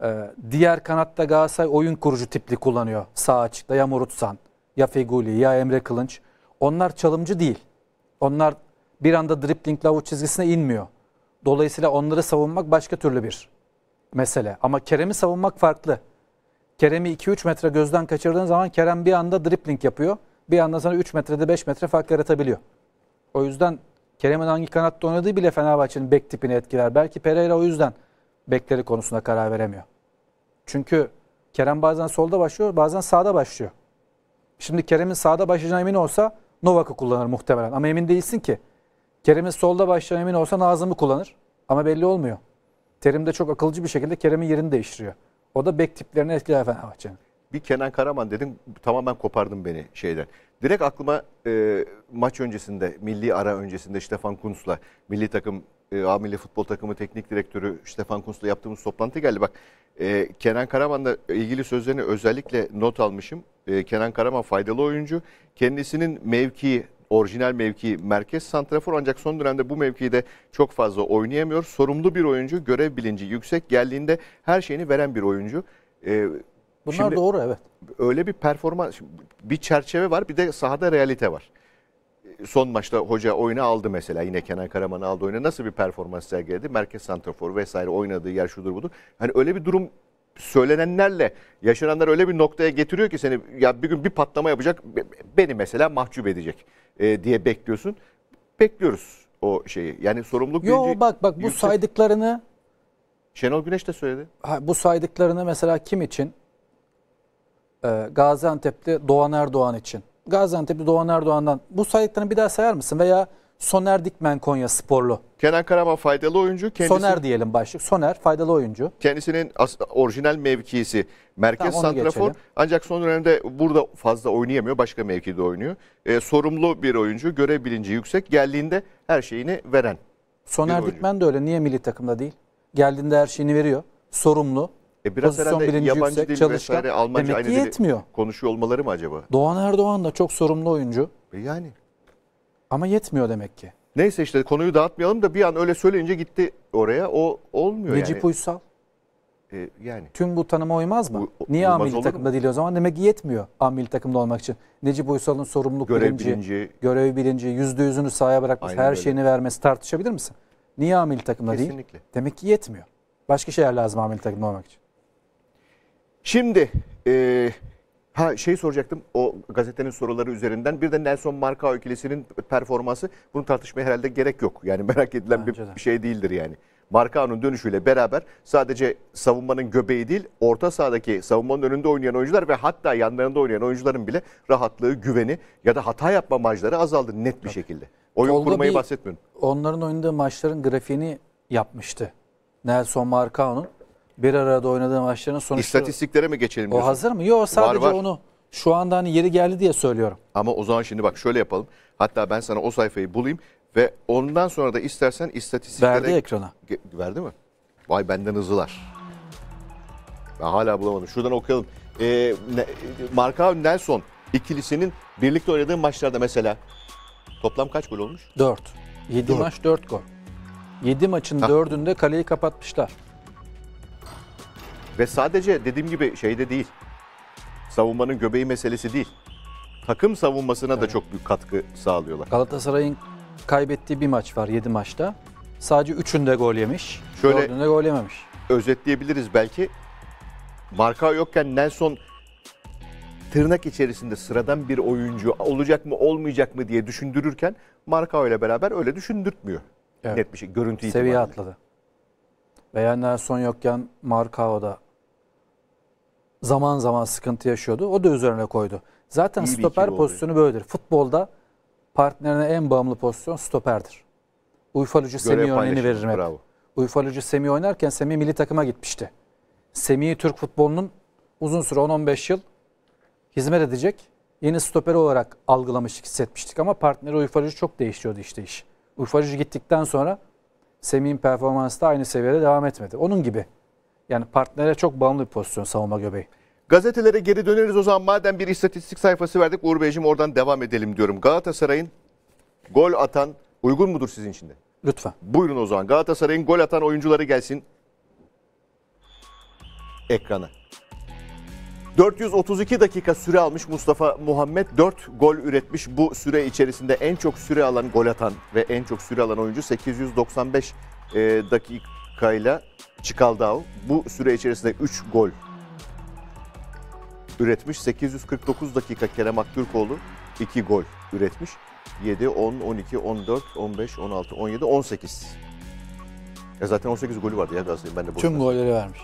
e, diğer kanatta Galatasaray oyun kurucu tipli kullanıyor. Sağ açıkta ya Morutsan, ya Feguli, ya Emre Kılınç. Onlar çalımcı değil. Onlar bir anda dripling lavuk çizgisine inmiyor. Dolayısıyla onları savunmak başka türlü bir mesele. Ama Kerem'i savunmak farklı. Kerem'i 2-3 metre gözden kaçırdığın zaman Kerem bir anda dripling yapıyor. Bir anda sana 3 metrede 5 metre fark yaratabiliyor. O yüzden Kerem'in hangi kanatta oynadığı bile Fenerbahçe'nin bek tipini etkiler. Belki Pereira o yüzden bekleri konusunda karar veremiyor. Çünkü Kerem bazen solda başlıyor, bazen sağda başlıyor. Şimdi Kerem'in sağda başlayacağına emin olsa Novak'ı kullanır muhtemelen. Ama emin değilsin ki. Kerem'in solda başlayacağına emin olsa Nazım'ı kullanır. Ama belli olmuyor. Terim de çok akılcı bir şekilde Kerem'in yerini değiştiriyor. O da bek tiplerini etkiler Fenerbahçe'nin. Bir Kenan Karaman dedin tamamen kopardın beni şeyden. Direkt aklıma e, maç öncesinde, milli ara öncesinde Stefan Kuntz'la milli takım e, A milli futbol takımı teknik direktörü Stefan Kuntz'la yaptığımız toplantı geldi. Bak e, Kenan Karaman'la ilgili sözlerini özellikle not almışım. E, Kenan Karaman faydalı oyuncu. Kendisinin mevkii orijinal mevki merkez santrafor ancak son dönemde bu mevkide çok fazla oynayamıyor. Sorumlu bir oyuncu, görev bilinci yüksek geldiğinde her şeyini veren bir oyuncu. E, Bunlar Şimdi- doğru evet. öyle bir performans, bir çerçeve var bir de sahada realite var. Son maçta hoca oyunu aldı mesela yine Kenan Karaman'ı aldı oyuna. Nasıl bir performans sergiledi? Merkez santrafor vesaire oynadığı yer şudur budur. Hani öyle bir durum söylenenlerle yaşananlar öyle bir noktaya getiriyor ki seni ya bir gün bir patlama yapacak be- beni mesela mahcup edecek e, diye bekliyorsun. Bekliyoruz o şeyi. Yani sorumluluk Yo bilinci bak bak bu yüksek. saydıklarını Şenol Güneş de söyledi. ha, bu saydıklarını mesela kim için? Ee, Gaziantep'te Doğan Erdoğan için. Gaziantep'te Doğan Erdoğan'dan bu saydıklarını bir daha sayar mısın? Veya Soner Dikmen Konya sporlu. Kenan Karaman faydalı oyuncu. Kendisi, Soner diyelim başlık. Soner faydalı oyuncu. Kendisinin orijinal mevkisi merkez Tamam, santrafor. Ancak son dönemde burada fazla oynayamıyor. Başka mevkide oynuyor. E, sorumlu bir oyuncu. Görev bilinci yüksek. Geldiğinde her şeyini veren Soner. Dikmen de öyle. Niye milli takımda değil? Geldiğinde her şeyini veriyor. Sorumlu. E biraz Pozisyon herhalde bilinci yabancı yüksek, dil çalışkan. vesaire Almanca Demek aynı ki yetmiyor. konuşuyor olmaları mı acaba? Doğan Erdoğan da çok sorumlu oyuncu. E yani. Ama yetmiyor demek ki. Neyse işte konuyu dağıtmayalım da bir an öyle söyleyince gitti oraya. O olmuyor Necip yani. Uysal. E, yani. Tüm bu tanıma uymaz mı? U- Niye A uymaz milli olur takımda mu? değil o zaman? Demek ki yetmiyor A milli takımda olmak için. Necip Uysal'ın sorumluluk Görev bilinci, bilinci. görev bilinci, yüzde yüzünü sahaya bırakması, her öyle. şeyini vermesi tartışabilir misin? Niye A milli takımda değil? Kesinlikle. Demek ki yetmiyor. Başka şeyler lazım A milli takımda olmak için. Şimdi e, ha şey soracaktım o gazetenin soruları üzerinden bir de Nelson Marka ikilisinin performansı bunu tartışmaya herhalde gerek yok. Yani merak edilen bir de. şey değildir yani. Markao'nun dönüşüyle beraber sadece savunmanın göbeği değil orta sahadaki savunmanın önünde oynayan oyuncular ve hatta yanlarında oynayan oyuncuların bile rahatlığı, güveni ya da hata yapma marjları azaldı net bir şekilde. Oyun Tolga kurmayı bir- bahsetmiyorum. Onların oynadığı maçların grafiğini yapmıştı. Nelson Marcao'nun bir arada oynadığı maçların sonuçları. İstatistiklere mi geçelim O diyorsun? hazır mı? Yok sadece var. onu şu anda hani yeri geldi diye söylüyorum. Ama o zaman şimdi bak şöyle yapalım. Hatta ben sana o sayfayı bulayım ve ondan sonra da istersen istatistiklere... Verdi ekrana. Verdi mi? Vay benden hızlılar. Ben hala bulamadım. Şuradan okuyalım. Ee, Marka Nelson ikilisinin birlikte oynadığı maçlarda mesela toplam kaç gol olmuş? 4. 7 Dört. maç 4 gol. 7 maçın Ha. 4'ünde kaleyi kapatmışlar. Ve sadece dediğim gibi şeyde değil. Savunmanın göbeği meselesi değil. Takım savunmasına da çok büyük katkı sağlıyorlar. Galatasaray'ın kaybettiği bir maç var 7 maçta. Sadece 3'ünde gol yemiş. Şöyle- 4'ünde gol yememiş. özetleyebiliriz belki. Marka yokken Nelson tırnak içerisinde sıradan bir oyuncu olacak mı olmayacak mı diye düşündürürken Marka ile beraber öyle düşündürtmüyor. Evet. Net bir şey görüntü Seviye itibariyle. atladı. Veya Nelson yokken Marcao'da zaman zaman sıkıntı yaşıyordu. O da üzerine koydu. Zaten İyi stoper pozisyonu böyledir. Futbolda partnerine en bağımlı pozisyon stoperdir. Uyfalucu Görev Semih örneğini veririm hep. Bravo. Uyfalucu Semih oynarken Semih milli takıma gitmişti. Semih'i Türk futbolunun uzun süre 10-15 yıl hizmet edecek yeni stoperi olarak algılamıştık, hissetmiştik ama partneri Uyfalucu çok değişiyordu işte iş. Uyfalucu gittikten sonra Semih'in performansı da aynı seviyede devam etmedi. Onun gibi. Yani partnere çok bağımlı bir pozisyon savunma göbeği. Gazetelere geri döneriz o zaman. Madem bir istatistik sayfası verdik Uğur Beyciğim oradan devam edelim diyorum. Galatasaray'ın gol atan uygun mudur sizin için de? Lütfen. Buyurun o zaman. Galatasaray'ın gol atan oyuncuları gelsin ekrana. 432 dakika süre almış Mustafa Muhammed 4 gol üretmiş. Bu süre içerisinde en çok süre alan gol atan ve en çok süre alan oyuncu 895 e, dakikayla Çikaldao. Bu süre içerisinde 3 gol üretmiş. 849 dakika Kerem Aktürkoğlu 2 gol üretmiş. 7, 10, 12, 14, 15, 16, 17, 18. Ya zaten 18 golü vardı ya Galatasaray'ın. Ben de Tüm golleri vermiş.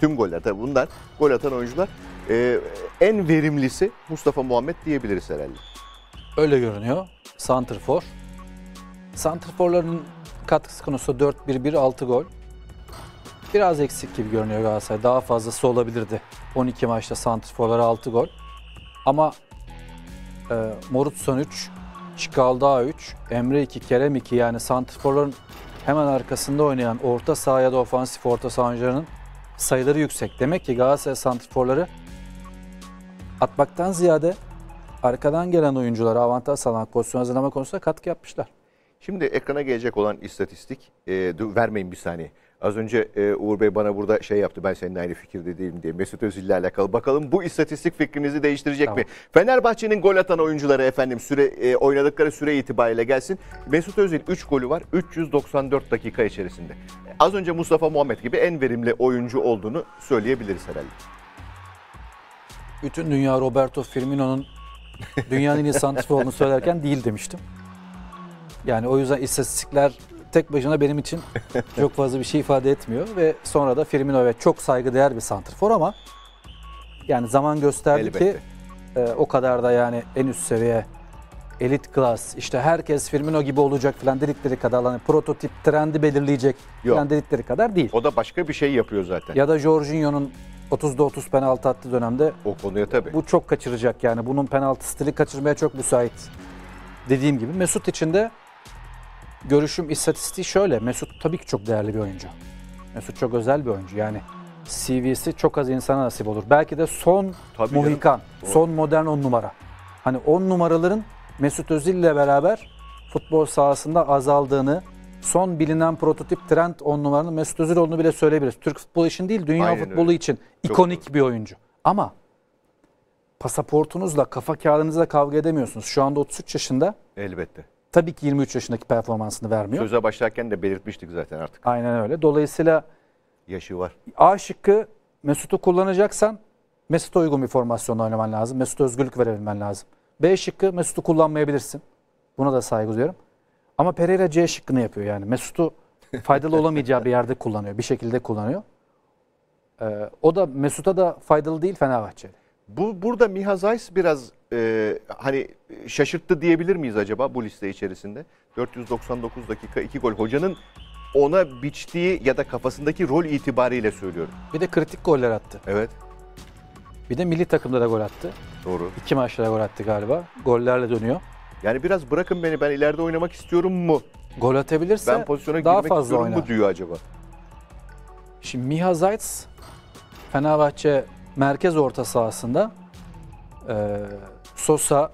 Tüm goller tabii bunlar gol atan oyuncular. Ee, en verimlisi Mustafa Muhammed diyebiliriz herhalde. Öyle görünüyor. Santrfor. Santrforların katkısı konusu 4-1-1-6 gol. Biraz eksik gibi görünüyor Galatasaray. Daha fazlası olabilirdi. 12 maçta Santrforlara 6 gol. Ama e, Morutson 3, Çikaldağ 3, Emre 2, Kerem 2 yani Santrforların hemen arkasında oynayan orta saha ya da ofansif orta saha oyuncularının sayıları yüksek. Demek ki Galatasaray Santrforları atmaktan ziyade arkadan gelen oyunculara avantaj sağlamak, pozisyon hazırlama konusunda katkı yapmışlar. Şimdi ekrana gelecek olan istatistik, e, vermeyin bir saniye. Az önce e, Uğur Bey bana burada şey yaptı, ben seninle aynı fikirde değilim diye. Mesut Özil ile alakalı. Bakalım bu istatistik fikrinizi değiştirecek Tamam. mi? Fenerbahçe'nin gol atan oyuncuları efendim süre e, oynadıkları süre itibariyle gelsin. Mesut Özil 3 golü var 394 dakika içerisinde. Az önce Mustafa Muhammed gibi en verimli oyuncu olduğunu söyleyebiliriz herhalde. Bütün dünya Roberto Firmino'nun dünyanın en iyi santrfor olduğunu söylerken değil demiştim. Yani o yüzden istatistikler tek başına benim için çok fazla bir şey ifade etmiyor ve sonra da Firmino evet çok saygıdeğer bir santrfor ama yani zaman gösterdi Elbette. ki e, o kadar da yani en üst seviye elit klas işte herkes Firmino gibi olacak falan dedikleri kadar hani prototip trendi belirleyecek Yok. falan dedikleri kadar değil. O da başka bir şey yapıyor zaten. Ya da Jorginho'nun 30'da 30 penaltı attığı dönemde O konuya tabii. bu çok kaçıracak yani. Bunun penaltı stili kaçırmaya çok müsait. Dediğim gibi Mesut için de görüşüm istatistiği şöyle. Mesut tabii ki çok değerli bir oyuncu. Mesut çok özel bir oyuncu. Yani CV'si çok az insana nasip olur. Belki de son Tabii. Mohikan, son modern 10 numara. Hani 10 numaraların Mesut Özil ile beraber futbol sahasında azaldığını, son bilinen prototip trend 10 numaranın Mesut Özil olduğunu bile söyleyebiliriz. Türk futbolu için değil, dünya Aynen futbolu öyle. için Çok ikonik bir oyuncu. Ama pasaportunuzla, kafa kağıdınızla kavga edemiyorsunuz. Şu anda 33 yaşında. Elbette. Tabii ki 23 yaşındaki performansını vermiyor. Söze başlarken de belirtmiştik zaten artık. Aynen öyle. Dolayısıyla Yaşı var. A şıkkı Mesut'u kullanacaksan Mesut'a uygun bir formasyonla oynaman lazım. Mesut'a özgürlük verebilmen lazım. B şıkkı Mesut'u kullanmayabilirsin. Buna da saygı duyuyorum. Ama Pereira C şıkkını yapıyor yani. Mesut'u faydalı olamayacağı bir yerde kullanıyor. Bir şekilde kullanıyor. Ee, o da Mesut'a da faydalı değil Fenerbahçe'de. Bu burada Miha Zeiss biraz e, hani şaşırttı diyebilir miyiz acaba bu liste içerisinde? 499 dakika 2 gol. Hocanın ona biçtiği ya da kafasındaki rol itibariyle söylüyorum. Bir de kritik goller attı. Evet. Bir de milli takımda da gol attı. Doğru. İki maçta da gol attı galiba. Gollerle dönüyor. Yani biraz bırakın beni ben ileride oynamak istiyorum mu? Gol atabilirse Ben pozisyona daha girmek fazla istiyorum oynar. mu diyor acaba? Şimdi Miha Zayt Fenerbahçe merkez orta sahasında eee, Sosa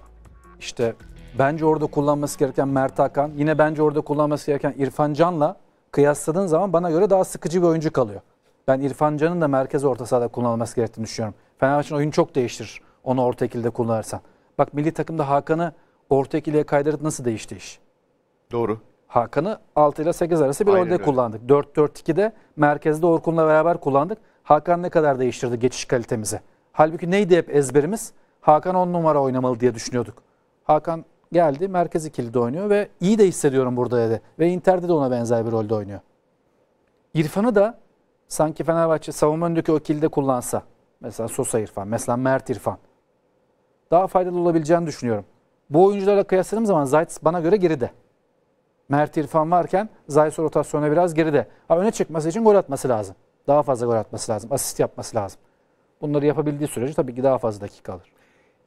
işte bence orada kullanması gereken Mert Hakan yine bence orada kullanması gereken İrfan Can'la kıyasladığın zaman bana göre daha sıkıcı bir oyuncu kalıyor. Ben İrfan Can'ın da merkez orta sahada kullanılması gerektiğini düşünüyorum. Fenerbahçe'nin oyunu çok değiştirir onu orta ikilide kullanırsan. Bak milli takımda Hakan'ı orta ikiliye kaydırıp nasıl değişti iş? Doğru. Hakan'ı 6 ile 8 arası bir Aynen rolde öyle. kullandık. 4-4-2'de merkezde Orkun'la beraber kullandık. Hakan ne kadar değiştirdi geçiş kalitemizi. Halbuki neydi hep ezberimiz? Hakan 10 numara oynamalı diye düşünüyorduk. Hakan geldi merkez ikilide oynuyor ve iyi de hissediyorum burada dedi. Ve Inter'de de ona benzer bir rolde oynuyor. İrfan'ı da sanki Fenerbahçe savunma önündeki o ikilide kullansa. Mesela Sosa İrfan, mesela Mert İrfan. Daha faydalı olabileceğini düşünüyorum. Bu oyuncularla kıyasladığım zaman Zayt bana göre geride. Mert İrfan varken Zayt rotasyona biraz geride. Ha, öne çıkması için gol atması lazım. Daha fazla gol atması lazım. Asist yapması lazım. Bunları yapabildiği sürece tabii ki daha fazla dakika alır.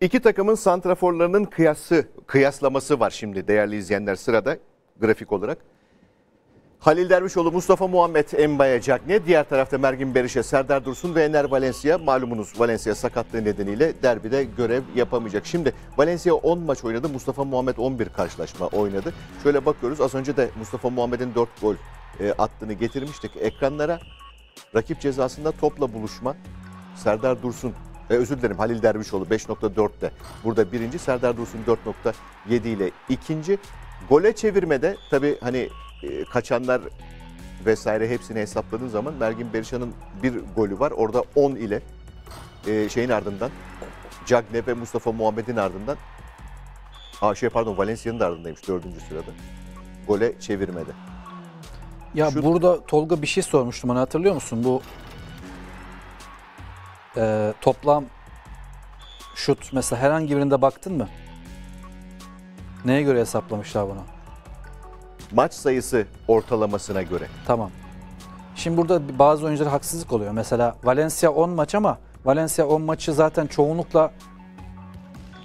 İki takımın santraforlarının kıyası, kıyaslaması var şimdi değerli izleyenler sırada grafik olarak. Halil Dervişoğlu, Mustafa Muhammed, Embaya Cagne. Diğer tarafta Mergin Berişe, Serdar Dursun ve Ener Valencia. Malumunuz Valencia sakatlığı nedeniyle derbide görev yapamayacak. Şimdi Valencia 10 maç oynadı. Mustafa Muhammed 11 karşılaşma oynadı. Şöyle bakıyoruz. Az önce de Mustafa Muhammed'in 4 gol e, attığını getirmiştik ekranlara. Rakip cezasında topla buluşma. Serdar Dursun, e, özür dilerim Halil Dervişoğlu 5.4'te. Burada birinci, Serdar Dursun 4.7 ile ikinci. Gole çevirmede tabii hani e, kaçanlar vesaire hepsini hesapladığın zaman Mergin Berişan'ın bir golü var. Orada 10 ile e, şeyin ardından Cagne ve Mustafa Muhammed'in ardından Aa, şey pardon Valencia'nın da ardındaymış dördüncü sırada. Gole çevirmede. Ya Şut- burada Tolga bir şey sormuştum onu hatırlıyor musun? Bu e, toplam şut mesela herhangi birinde baktın mı? Neye göre hesaplamışlar bunu? Maç sayısı ortalamasına göre. Tamam. Şimdi burada bazı oyunculara haksızlık oluyor. Mesela Valencia 10 maç ama Valencia 10 maçı zaten çoğunlukla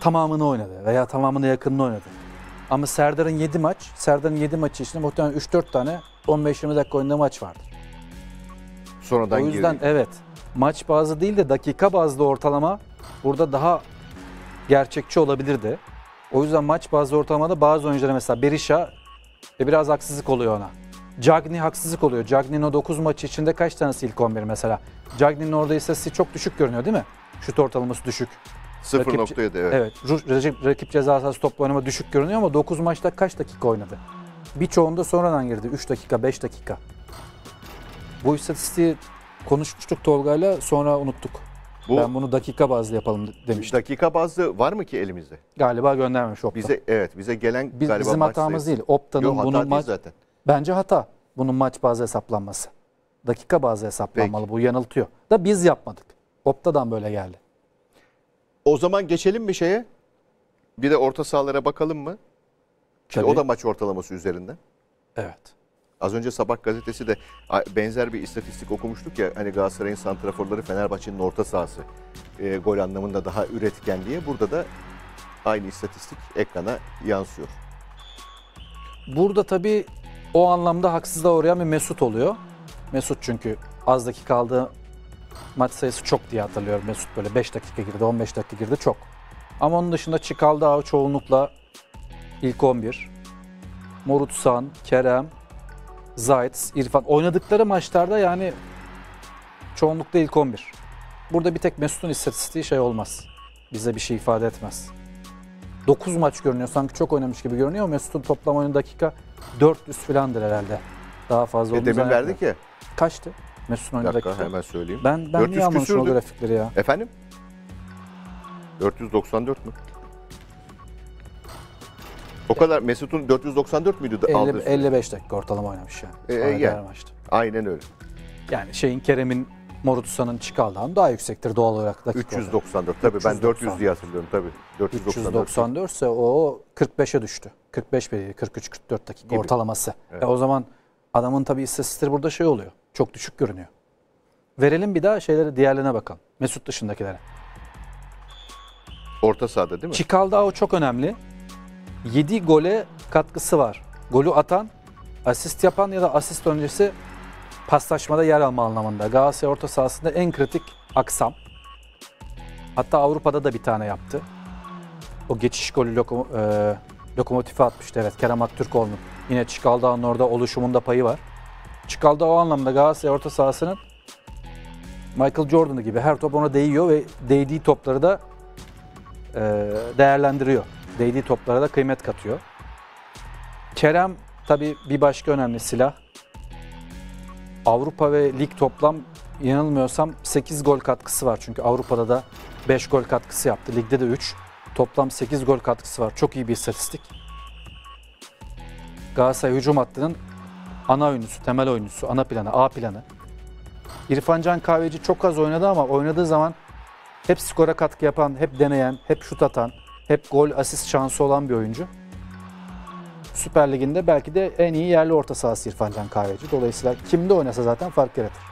tamamını oynadı veya tamamına yakınını oynadı. Ama Serdar'ın 7 maç, Serdar'ın 7 maçı içinde muhtemelen 3-4 tane 15-20 dakika oynadığı maç vardır. Sonradan o yüzden girdi. evet maç bazlı değil de dakika bazlı ortalama burada daha gerçekçi olabilirdi. O yüzden maç bazlı ortalamada bazı oyunculara mesela Berisha e, biraz haksızlık oluyor ona. Cagney haksızlık oluyor. Cagney'in o 9 maç içinde kaç tanesi ilk 11 mesela? Cagney'in orada istatistiği çok düşük görünüyor değil mi? Şut ortalaması düşük. 0.7 evet. Evet. Rakip, rakip ceza sahası topla oynama düşük görünüyor ama 9 maçta kaç dakika oynadı? Birçoğunda sonradan girdi. 3 dakika, 5 dakika. Bu istatistiği konuşmuştuk Tolga'yla sonra unuttuk. Bu Ben bunu dakika bazlı yapalım demiştim. dakika bazlı var mı ki elimizde? Galiba göndermemiş Opta. Bize evet bize gelen Biz, galiba bizim hatamız sayısı. değil. Opta'nın bunun maç zaten. bence hata. Bunun maç bazlı hesaplanması. Dakika bazlı hesaplanmalı. Bu yanıltıyor. Da biz yapmadık. Opta'dan böyle geldi. O zaman geçelim mi şeye? Bir de orta sahalara bakalım mı? Tabii. o da maç ortalaması üzerinden. Evet. Az önce Sabah gazetesi de benzer bir istatistik okumuştuk ya hani Galatasaray'ın santraforları Fenerbahçe'nin orta sahası e, gol anlamında daha üretken diye. Burada da aynı istatistik ekrana yansıyor. Burada tabii o anlamda haksızlığa uğrayan bir Mesut oluyor. Mesut çünkü az dakika kaldığı maç sayısı çok diye hatırlıyorum. Mesut böyle 5 dakika girdi, 15 dakika girdi çok. Ama onun dışında Çikaldao çoğunlukla ilk 11. Morutsan, Kerem, Zayt, İrfan oynadıkları maçlarda yani çoğunlukla ilk 11. Burada bir tek Mesut'un istatistiği şey olmaz. Bize bir şey ifade etmez. 9 maç görünüyor. Sanki çok oynamış gibi görünüyor. Mesut'un toplam oyunu dakika 400 falandır herhalde. Daha fazla E, demin verdik ya. Kaçtı? Mesut'un oyunu dakika dakika. hemen söyleyeyim. Ben, ben 400 niye almamışım o küsürdü. grafikleri ya? Efendim? 494 mü? O kadar Mesut'un 494 müydü da 50, aldığı süre? 55 dakika ortalama oynamış yani. E, Sonra yani. maçta. Aynen öyle. Yani şeyin Kerem'in Morutusa'nın Çikal'dan daha yüksektir doğal olarak dakika olarak. 394 tabii ben 400 390. diye hatırlıyorum tabii. 494. 394 ise o 45'e düştü. 45 belli 43-44 dakika Gibi. ortalaması. Evet. E o zaman adamın tabii istatistikleri burada şey oluyor. Çok düşük görünüyor. Verelim bir daha şeyleri diğerlerine bakalım. Mesut dışındakilere. Orta sahada değil mi? Çikaldao çok önemli. 7 gole katkısı var. Golü atan, asist yapan ya da asist öncesi paslaşmada yer alma anlamında. Galatasaray orta sahasında en kritik aksam. Hatta Avrupa'da da bir tane yaptı. O geçiş golü lokom e, lokomotife atmıştı evet Kerem Aktürkoğlu'nun. Yine Çikaldao'nun orada oluşumunda payı var. Çikaldao o anlamda Galatasaray orta sahasının Michael Jordan'ı gibi her top ona değiyor ve değdiği topları da e, değerlendiriyor. Değdiği toplara da kıymet katıyor. Kerem tabii bir başka önemli silah. Avrupa ve lig toplam yanılmıyorsam 8 gol katkısı var. Çünkü Avrupa'da da 5 gol katkısı yaptı. Ligde de 3. Toplam 8 gol katkısı var. Çok iyi bir istatistik. Galatasaray hücum hattının ana oyuncusu, temel oyuncusu, ana planı, A planı. İrfan Can Kahveci çok az oynadı ama oynadığı zaman hep skora katkı yapan, hep deneyen, hep şut atan, hep gol asist şansı olan bir oyuncu. Süper Lig'inde belki de en iyi yerli orta sahası İrfan Can Kahveci. Dolayısıyla kimde oynasa zaten fark yaratır.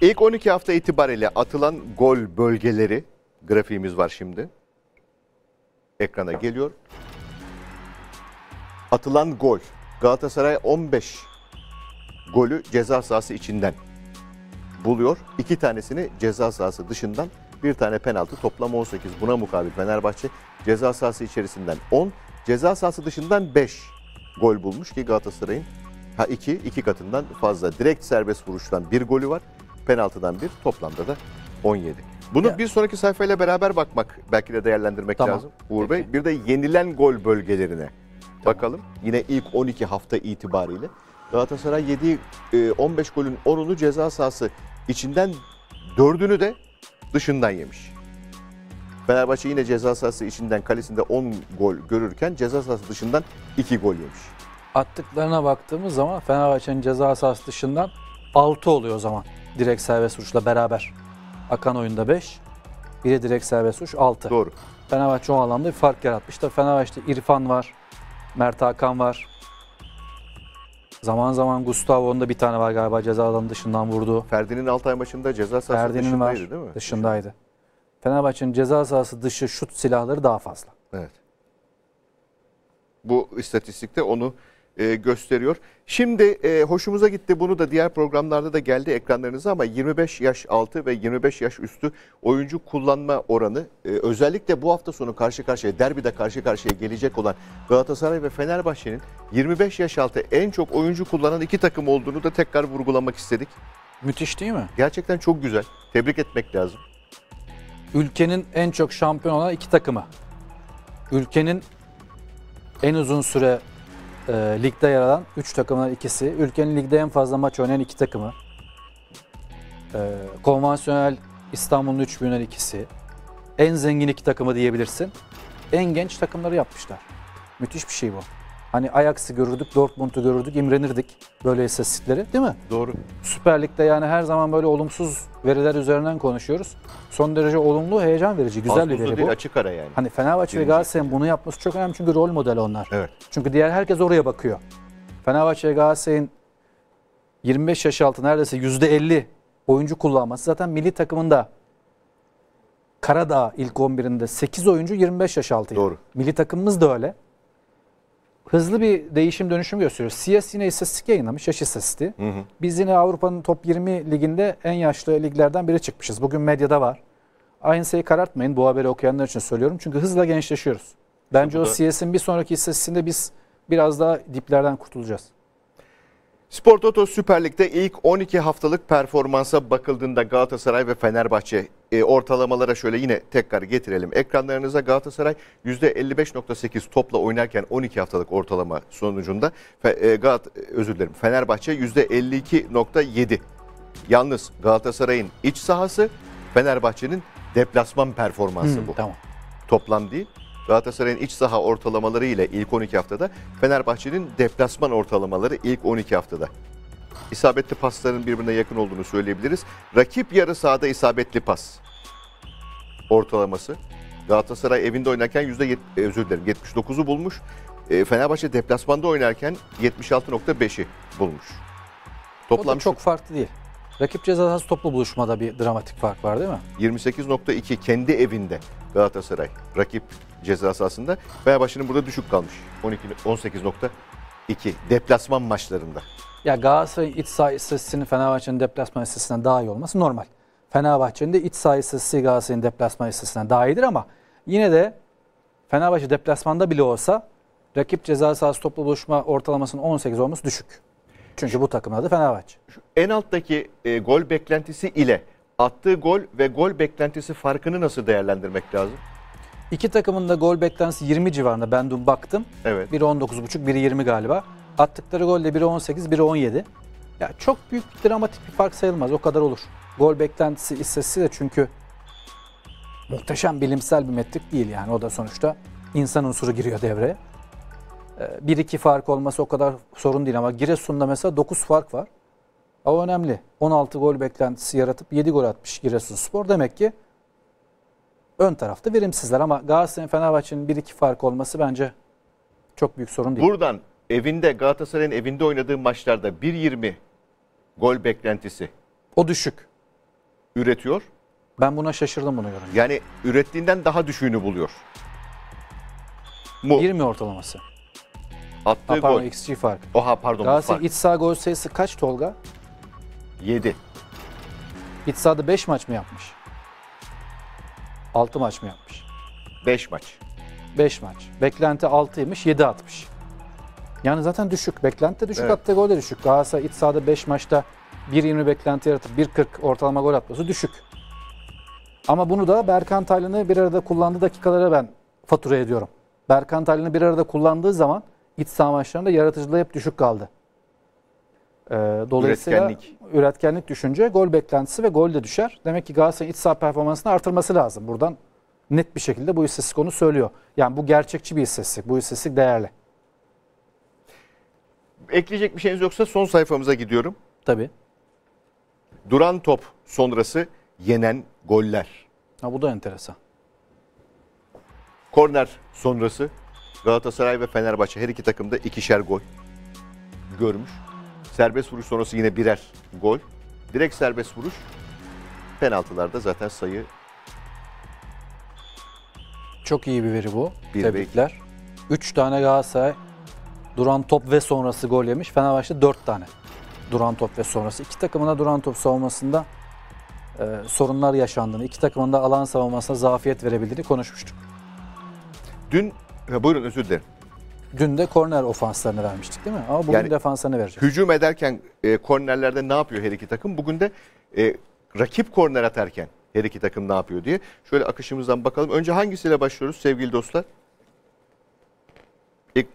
İlk 12 hafta itibariyle atılan gol bölgeleri grafiğimiz var şimdi. Ekrana geliyor. Atılan gol. Galatasaray 15 golü ceza sahası içinden buluyor. İki tanesini ceza sahası dışından bir tane penaltı toplam 18. Buna mukabil Fenerbahçe ceza sahası içerisinden 10, ceza sahası dışından 5 gol bulmuş ki Galatasaray'ın ha 2, 2 katından fazla. Direkt serbest vuruştan bir golü var. Penaltıdan bir toplamda da 17. Bunu Ya. bir sonraki sayfayla beraber bakmak belki de değerlendirmek Tamam. lazım. Uğur Bey Peki. bir de yenilen gol bölgelerine bakalım. Yine ilk 12 hafta itibariyle Galatasaray yediği e, 15 golün 10'unu ceza sahası içinden 4'ünü de dışından yemiş. Fenerbahçe yine ceza sahası içinden kalesinde 10 gol görürken ceza sahası dışından 2 gol yemiş. Attıklarına baktığımız zaman Fenerbahçe'nin ceza sahası dışından 6 oluyor o zaman. Direkt serbest vuruşla beraber. Akan oyunda 5. Bir de direkt serbest vuruş 6. Doğru. Fenerbahçe o anlamda bir fark yaratmış. Tabii Fenerbahçe'de İrfan var, Mert Hakan var. Zaman zaman Gustavo'nun da bir tane var galiba ceza alanı dışından vurdu. Ferdi'nin Altay maçında ceza sahası Ferdi'nin var, dışındaydı değil mi? dışındaydı. Fenerbahçe'nin ceza sahası dışı şut silahları daha fazla. Evet. Bu istatistikte onu e, gösteriyor. Şimdi e, hoşumuza gitti bunu da diğer programlarda da geldi ekranlarınıza ama 25 yaş altı ve 25 yaş üstü oyuncu kullanma oranı e, özellikle bu hafta sonu karşı karşıya derbide karşı karşıya gelecek olan Galatasaray ve Fenerbahçe'nin 25 yaş altı en çok oyuncu kullanan iki takım olduğunu da tekrar vurgulamak istedik. Müthiş değil mi? Gerçekten çok güzel. Tebrik etmek lazım. Ülkenin en çok şampiyon olan iki takımı. Ülkenin en uzun süre e, ligde yer alan 3 takımdan ikisi. Ülkenin ligde en fazla maç oynayan iki takımı. E, konvansiyonel İstanbul'un 3 büyüğünden ikisi. En zengin iki takımı diyebilirsin. En genç takımları yapmışlar. Müthiş bir şey bu. Hani Ajax'ı görürdük, Dortmund'u görürdük, imrenirdik böyle istatistikleri değil mi? Doğru. Süper Lig'de yani her zaman böyle olumsuz veriler üzerinden konuşuyoruz. Son derece olumlu, heyecan verici, güzel Az bir veri değil bu. açık ara yani. Hani Fenerbahçe ve. Galatasaray'ın bunu yapması çok önemli çünkü rol modeli onlar. Evet. Çünkü diğer herkes oraya bakıyor. Fenerbahçe ve Galatasaray'ın 25 yaş altı neredeyse %50 oyuncu kullanması zaten milli takımında Karadağ ilk 11'inde 8 oyuncu 25 yaş altı. Doğru. Milli takımımız da öyle. Hızlı bir değişim dönüşüm gösteriyor. CS yine istatistik yayınlamış, yaş istatistiği. Biz yine Avrupa'nın top 20 liginde en yaşlı liglerden biri çıkmışız. Bugün medyada var. Aynı şeyi karartmayın bu haberi okuyanlar için söylüyorum. Çünkü hızla gençleşiyoruz. Bence Bu o CS'in bir sonraki istatistiğinde biz biraz daha diplerden kurtulacağız. Spor Toto Süper Lig'de ilk 12 haftalık performansa bakıldığında Galatasaray ve Fenerbahçe e, ortalamalara şöyle yine tekrar getirelim. Ekranlarınıza Galatasaray %55.8 topla oynarken 12 haftalık ortalama sonucunda e, Galat özür dilerim Fenerbahçe %52.7. Yalnız Galatasaray'ın iç sahası Fenerbahçe'nin deplasman performansı Hı, bu. Tamam. Toplam değil. Galatasaray'ın iç saha ortalamaları ile ilk 12 haftada, Fenerbahçe'nin deplasman ortalamaları ilk 12 haftada. İsabetli pasların birbirine yakın olduğunu söyleyebiliriz. Rakip yarı sahada isabetli pas ortalaması. Galatasaray evinde oynarken yüzde yet- e, özür dilerim 79'u bulmuş. E, Fenerbahçe deplasmanda oynarken 76.5'i bulmuş. O Toplam da çok farklı değil. Rakip ceza sahası toplu buluşmada bir dramatik fark var değil mi? 28.2 kendi evinde Galatasaray rakip ceza sahasında. Fenerbahçe'nin burada düşük kalmış. 12 18.2 deplasman maçlarında. Ya Galatasaray'ın iç saha istatistiğinin Fenerbahçe'nin deplasman istatistiğinden daha iyi olması normal. Fenerbahçe'nin de iç saha istatistiği Galatasaray'ın deplasman istatistiğinden daha iyidir ama yine de Fenerbahçe deplasmanda bile olsa rakip ceza sahası toplu buluşma ortalamasının 18 olması düşük. Çünkü bu takımın adı Fenerbahçe. Şu en alttaki e, gol beklentisi ile attığı gol ve gol beklentisi farkını nasıl değerlendirmek lazım? İki takımın da gol beklentisi 20 civarında. Ben dün baktım. Evet. Biri 19.5, biri 20 galiba. Attıkları gol de biri 18, biri 17. Ya çok büyük dramatik bir fark sayılmaz. O kadar olur. Gol beklentisi istatistiği de çünkü muhteşem bilimsel bir metrik değil yani. O da sonuçta insan unsuru giriyor devreye. 1-2 fark olması o kadar sorun değil ama Giresun'da mesela 9 fark var. O önemli. 16 gol beklentisi yaratıp 7 gol atmış Giresunspor. Demek ki ön tarafta verimsizler ama Galatasaray'ın Fenerbahçe'nin 1-2 fark olması bence çok büyük sorun değil. Buradan evinde Galatasaray'ın evinde oynadığı maçlarda 1.20 gol beklentisi O düşük. üretiyor. Ben buna şaşırdım bunu görünce. Yani ürettiğinden daha düşüğünü buluyor. Mu 20 ortalaması. Attığı Ha, pardon gol. XG fark. Oha pardon fark. iç saha gol sayısı kaç Tolga? 7. İç sahada 5 maç mı yapmış? 6 maç mı yapmış? 5 maç. 5 maç. Beklenti 6'ymış 7 atmış. Yani zaten düşük. Beklenti de düşük Evet. attığı gol de düşük. Galatasaray iç sahada 5 maçta 1.20 beklenti yaratıp 1.40 ortalama gol atması düşük. Ama bunu da Berkan Taylan'ı bir arada kullandığı dakikalara ben fatura ediyorum. Berkan Taylan'ı bir arada kullandığı zaman iç saha maçlarında yaratıcılığı hep düşük kaldı. Ee, dolayısıyla Üretkenlik. üretkenlik. düşünce gol beklentisi ve gol de düşer. Demek ki Galatasaray'ın iç saha performansını artırması lazım. Buradan net bir şekilde bu istatistik onu söylüyor. Yani bu gerçekçi bir istatistik. Bu istatistik değerli. Ekleyecek bir şeyiniz yoksa son sayfamıza gidiyorum. Tabii. Duran top sonrası yenen goller. Ha, bu da enteresan. Korner sonrası Galatasaray ve Fenerbahçe her iki takımda ikişer gol görmüş. Serbest vuruş sonrası yine birer gol. Direkt serbest vuruş. Penaltılarda zaten sayı Çok iyi bir veri bu. Bir Tebrikler. 3 tane Galatasaray duran top ve sonrası gol yemiş. Fenerbahçe 4 tane duran top ve sonrası. İki takımına duran top savunmasında e, sorunlar yaşandığını, iki takımın da alan savunmasına zafiyet verebildiğini konuşmuştuk. dün ha, buyurun özür dilerim. Dün de korner ofanslarını vermiştik değil mi? Ama bugün Yani- defanslarını vereceğiz. Hücum ederken e, kornerlerde ne yapıyor her iki takım? Bugün de e, rakip korner atarken her iki takım ne yapıyor diye. Şöyle akışımızdan bakalım. Önce hangisiyle başlıyoruz sevgili dostlar? İlk,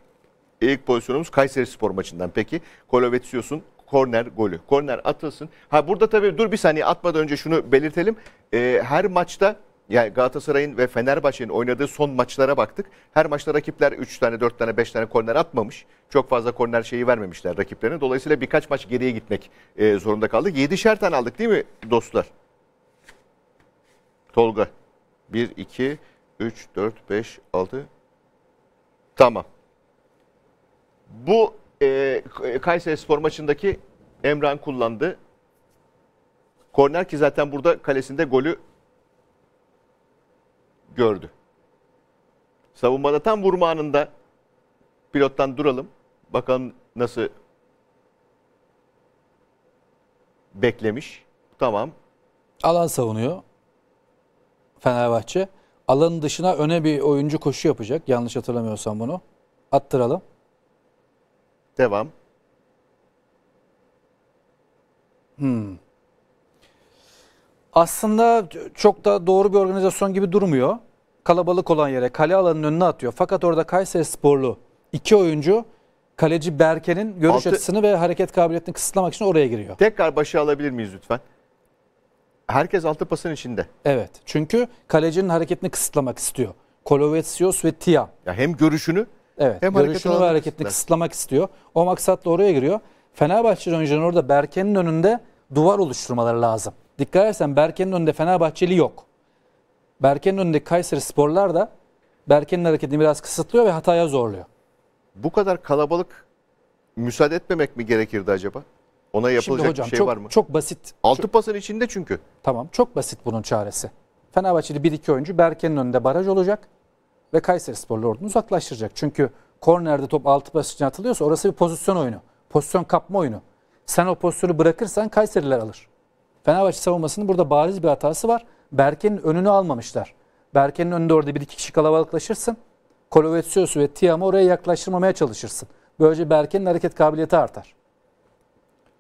ilk pozisyonumuz Kayseri Spor maçından. Peki Kolovetsios'un korner golü. Korner atılsın. Ha burada tabii dur bir saniye atmadan önce şunu belirtelim. E, her maçta yani Galatasaray'ın ve Fenerbahçe'nin oynadığı son maçlara baktık. Her maçta rakipler 3 tane, 4 tane, 5 tane korner atmamış. Çok fazla korner şeyi vermemişler rakiplerine. Dolayısıyla birkaç maç geriye gitmek e, zorunda kaldık. 7'şer tane aldık değil mi dostlar? Tolga. 1, 2, 3, 4, 5, 6. Tamam. Bu e, Kayseri Spor maçındaki Emran kullandı. Korner ki zaten burada kalesinde golü gördü. Savunmada tam vurma anında pilottan duralım. Bakalım nasıl beklemiş. Tamam. Alan savunuyor Fenerbahçe. Alanın dışına öne bir oyuncu koşu yapacak. Yanlış hatırlamıyorsam bunu. Attıralım. Devam. Aslında çok da doğru bir organizasyon gibi durmuyor. Kalabalık olan yere kale alanının önüne atıyor. Fakat orada Kayseri Sporlu iki oyuncu kaleci Berke'nin görüş Altı- açısını ve hareket kabiliyetini kısıtlamak için oraya giriyor. Tekrar başa alabilir miyiz lütfen? Herkes altı pasın içinde. Evet. Çünkü kalecinin hareketini kısıtlamak istiyor. Kolovetsios ve Tiam. Ya hem görüşünü Evet. Hem görüşünü ve hareketini kısıtlar. kısıtlamak istiyor. O maksatla oraya giriyor. Fenerbahçe oyuncuların orada Berke'nin önünde duvar oluşturmaları lazım. Dikkat edersen Berke'nin önünde Fenerbahçeli yok. Berke'nin önünde Kayseri Sporlar da Berke'nin hareketini biraz kısıtlıyor ve hataya zorluyor. bu kadar kalabalık müsaade etmemek mi gerekirdi acaba? Ona Şimdi yapılacak hocam bir şey çok, var mı? çok basit. Altı pasın içinde çünkü. Tamam çok basit bunun çaresi. Fenerbahçeli 1-2 oyuncu Berke'nin önünde baraj olacak ve Kayseri Sporlu oradan uzaklaştıracak. Çünkü kornerde top altı pas için atılıyorsa orası bir pozisyon oyunu. Pozisyon kapma oyunu. Sen o pozisyonu bırakırsan Kayseriler alır. Fenerbahçe savunmasının burada bariz bir hatası var. Berke'nin önünü almamışlar. Berke'nin önünde orada bir iki kişi kalabalıklaşırsın. Kolovetsiyosu ve Tiam'ı oraya yaklaştırmamaya çalışırsın. Böylece Berke'nin hareket kabiliyeti artar.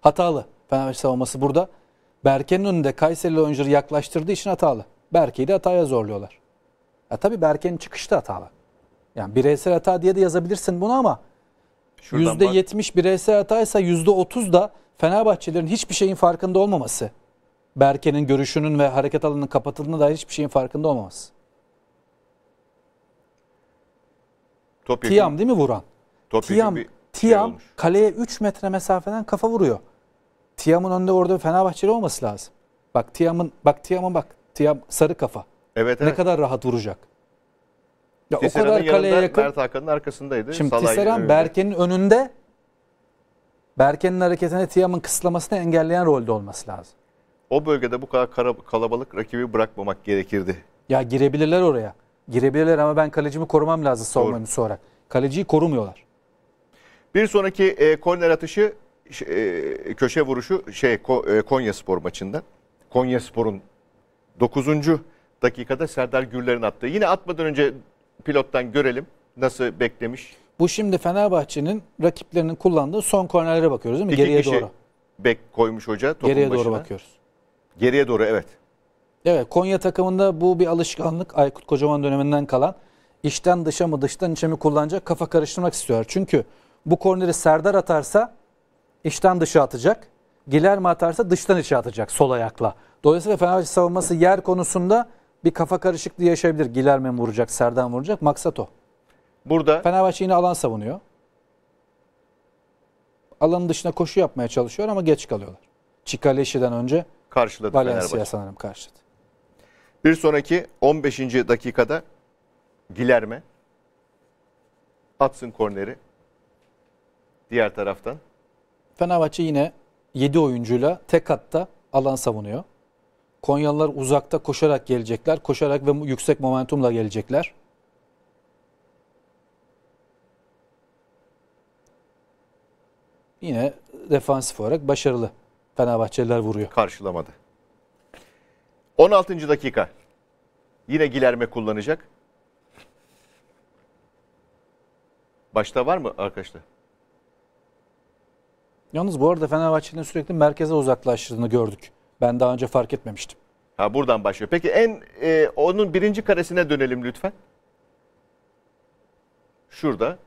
Hatalı. Fenerbahçe savunması burada. Berke'nin önünde Kayserili oyuncuları yaklaştırdığı için hatalı. Berke'yi de hataya zorluyorlar. Ya tabii Berke'nin çıkışı da hatalı. Yani bireysel hata diye de yazabilirsin bunu ama Şuradan bak. %70 bireysel hataysa %30 da Fenerbahçelerin hiçbir şeyin farkında olmaması. Berke'nin görüşünün ve hareket alanının kapatıldığına dair hiçbir şeyin farkında olmaması. Top yakın, Tiam değil mi vuran? top yakın Tiam, bir şey Tiam olmuş. kaleye 3 metre mesafeden kafa vuruyor. Tiam'ın önünde orada Fenerbahçeli olması lazım. Bak Tiam'ın bak Tiam'ın bak. Tiam sarı kafa. Evet Ne evet. kadar rahat vuracak. Ya o Tisserand'ın kadar kaleye yanında yakın. Mert Hakan'ın arkasındaydı. Şimdi Salah'ın Tisserand önünde. Berke'nin önünde Berke'nin hareketini Tiam'ın kısıtlamasını engelleyen rolde olması lazım. O bölgede bu kadar kara- kalabalık rakibi bırakmamak gerekirdi. Ya girebilirler oraya. Girebilirler ama ben kalecimi korumam lazım savunma Doğru. oyuncusu olarak. Kaleciyi korumuyorlar. Bir sonraki e, korner atışı e, köşe vuruşu şey Ko- e, Konya Spor maçında. Konya Spor'un 9. dakikada Serdar Gürler'in attığı. Yine atmadan önce pilottan görelim nasıl beklemiş. Bu şimdi Fenerbahçe'nin rakiplerinin kullandığı son kornerlere bakıyoruz değil mi? İki Geriye kişi doğru. bek koymuş hoca topun Geriye başına. doğru bakıyoruz. Geriye doğru evet. Evet Konya takımında bu bir alışkanlık Aykut Kocaman döneminden kalan. İçten dışa mı dıştan içe mi kullanacak kafa karıştırmak istiyorlar. Çünkü bu korneri Serdar atarsa içten dışa atacak. Gilerme atarsa dıştan içe atacak sol ayakla. Dolayısıyla Fenerbahçe savunması yer konusunda bir kafa karışıklığı yaşayabilir. Gilerme mi vuracak, Serdar mı vuracak? Maksat o. Burada Fenerbahçe yine alan savunuyor. Alanın dışına koşu yapmaya çalışıyor ama geç kalıyorlar. Çikaleşi'den önce karşıladı Valencia Fenerbahçe. sanırım karşıladı. Bir sonraki 15. dakikada Gilerme atsın korneri. Diğer taraftan. Fenerbahçe yine 7 oyuncuyla tek hatta alan savunuyor. Konyalılar uzakta koşarak gelecekler. Koşarak ve yüksek momentumla gelecekler. Yine defansif olarak başarılı. Fenerbahçeliler vuruyor. karşılamadı. 16. dakika. Yine Gilerme kullanacak. Başta var mı arkadaşlar? Yalnız bu arada Fenerbahçe'nin sürekli merkeze uzaklaştığını gördük. Ben daha önce fark etmemiştim. Ha buradan başlıyor. Peki en e, onun birinci karesine dönelim lütfen. Şurada.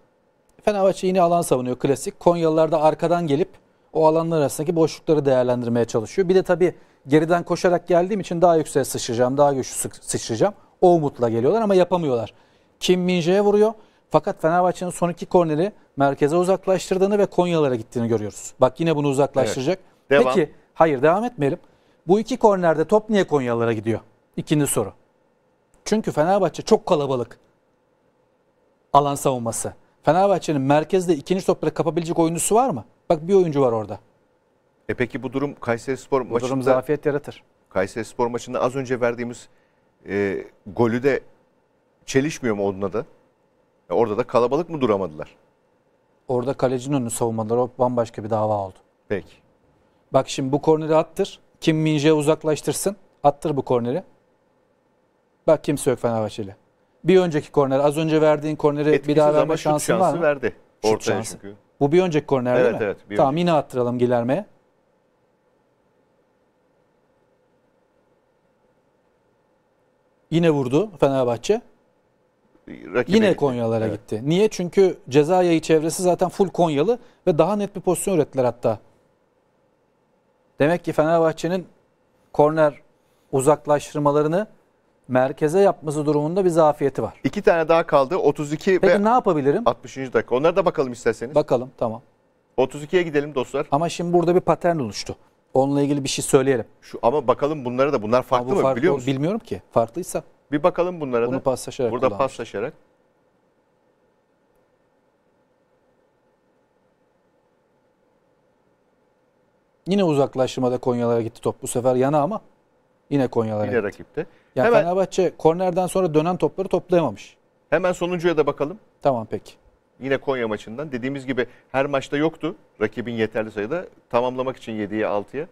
Fenerbahçe yine alan savunuyor klasik. Konyalılar da arkadan gelip o alanlar arasındaki boşlukları değerlendirmeye çalışıyor. Bir de tabii geriden koşarak geldiğim için daha yükseğe sıçrayacağım, daha güçlü sı- sıçrayacağım. O umutla geliyorlar ama yapamıyorlar. Kim Minje'ye vuruyor. Fakat Fenerbahçe'nin son iki korneri merkeze uzaklaştırdığını ve Konyalara gittiğini görüyoruz. Bak yine bunu uzaklaştıracak. Devam. Peki hayır devam etmeyelim. Bu iki kornerde top niye Konyalılara gidiyor? İkinci soru. Çünkü Fenerbahçe çok kalabalık alan savunması. Fenerbahçe'nin merkezde ikinci topları kapabilecek oyuncusu var mı? Bak bir oyuncu var orada. E peki bu durum Kayseri Spor Bu durum maçında zafiyet yaratır. Kayseri Spor maçında az önce verdiğimiz e, golü de çelişmiyor mu onunla da? E, orada da kalabalık mı duramadılar? Orada kalecinin önünü savunmaları o bambaşka bir dava oldu. Peki. Bak şimdi bu korneri attır. Kim Minje uzaklaştırsın. Attır bu korneri. Bak kimse yok Fenerbahçeli. Bir önceki korner, az önce verdiğin korneri Etkisiz bir daha verme şansın var şansı mı? verdi. Şut Ortaya şansı. çünkü. Bu bir önceki korner Evet, değil mi? evet, bir tamam önceki. yine attıralım Gilerme'ye. Yine vurdu Fenerbahçe. Rakibe Yine gitti. Konyalara Evet. gitti. Niye? Çünkü ceza yayı çevresi zaten full Konyalı ve daha net bir pozisyon ürettiler hatta. Demek ki Fenerbahçe'nin korner uzaklaştırmalarını merkeze yapması durumunda bir zafiyeti var. İki tane daha kaldı. 32 Peki ve ne yapabilirim? 60. dakika. Onlara da bakalım isterseniz. Bakalım tamam. 32'ye gidelim dostlar. Ama şimdi burada bir patern oluştu. Onunla ilgili bir şey söyleyelim. Şu ama bakalım bunlara da bunlar farklı bu mı farklı biliyor musun? Bilmiyorum ki. Farklıysa Bir bakalım bunlara bunu da. paslaşarak Burada kullanmış. paslaşarak. Yine uzaklaştırmada Konyalara gitti top. Bu sefer yana ama yine Konyalara Yine gitti. rakipte. Yani Hemen- Fenerbahçe kornerden sonra dönen topları toplayamamış. Hemen sonuncuya da bakalım. Tamam peki. Yine Konya maçından. Dediğimiz gibi her maçta yoktu. Rakibin yeterli sayıda tamamlamak için 7'ye 6'ya.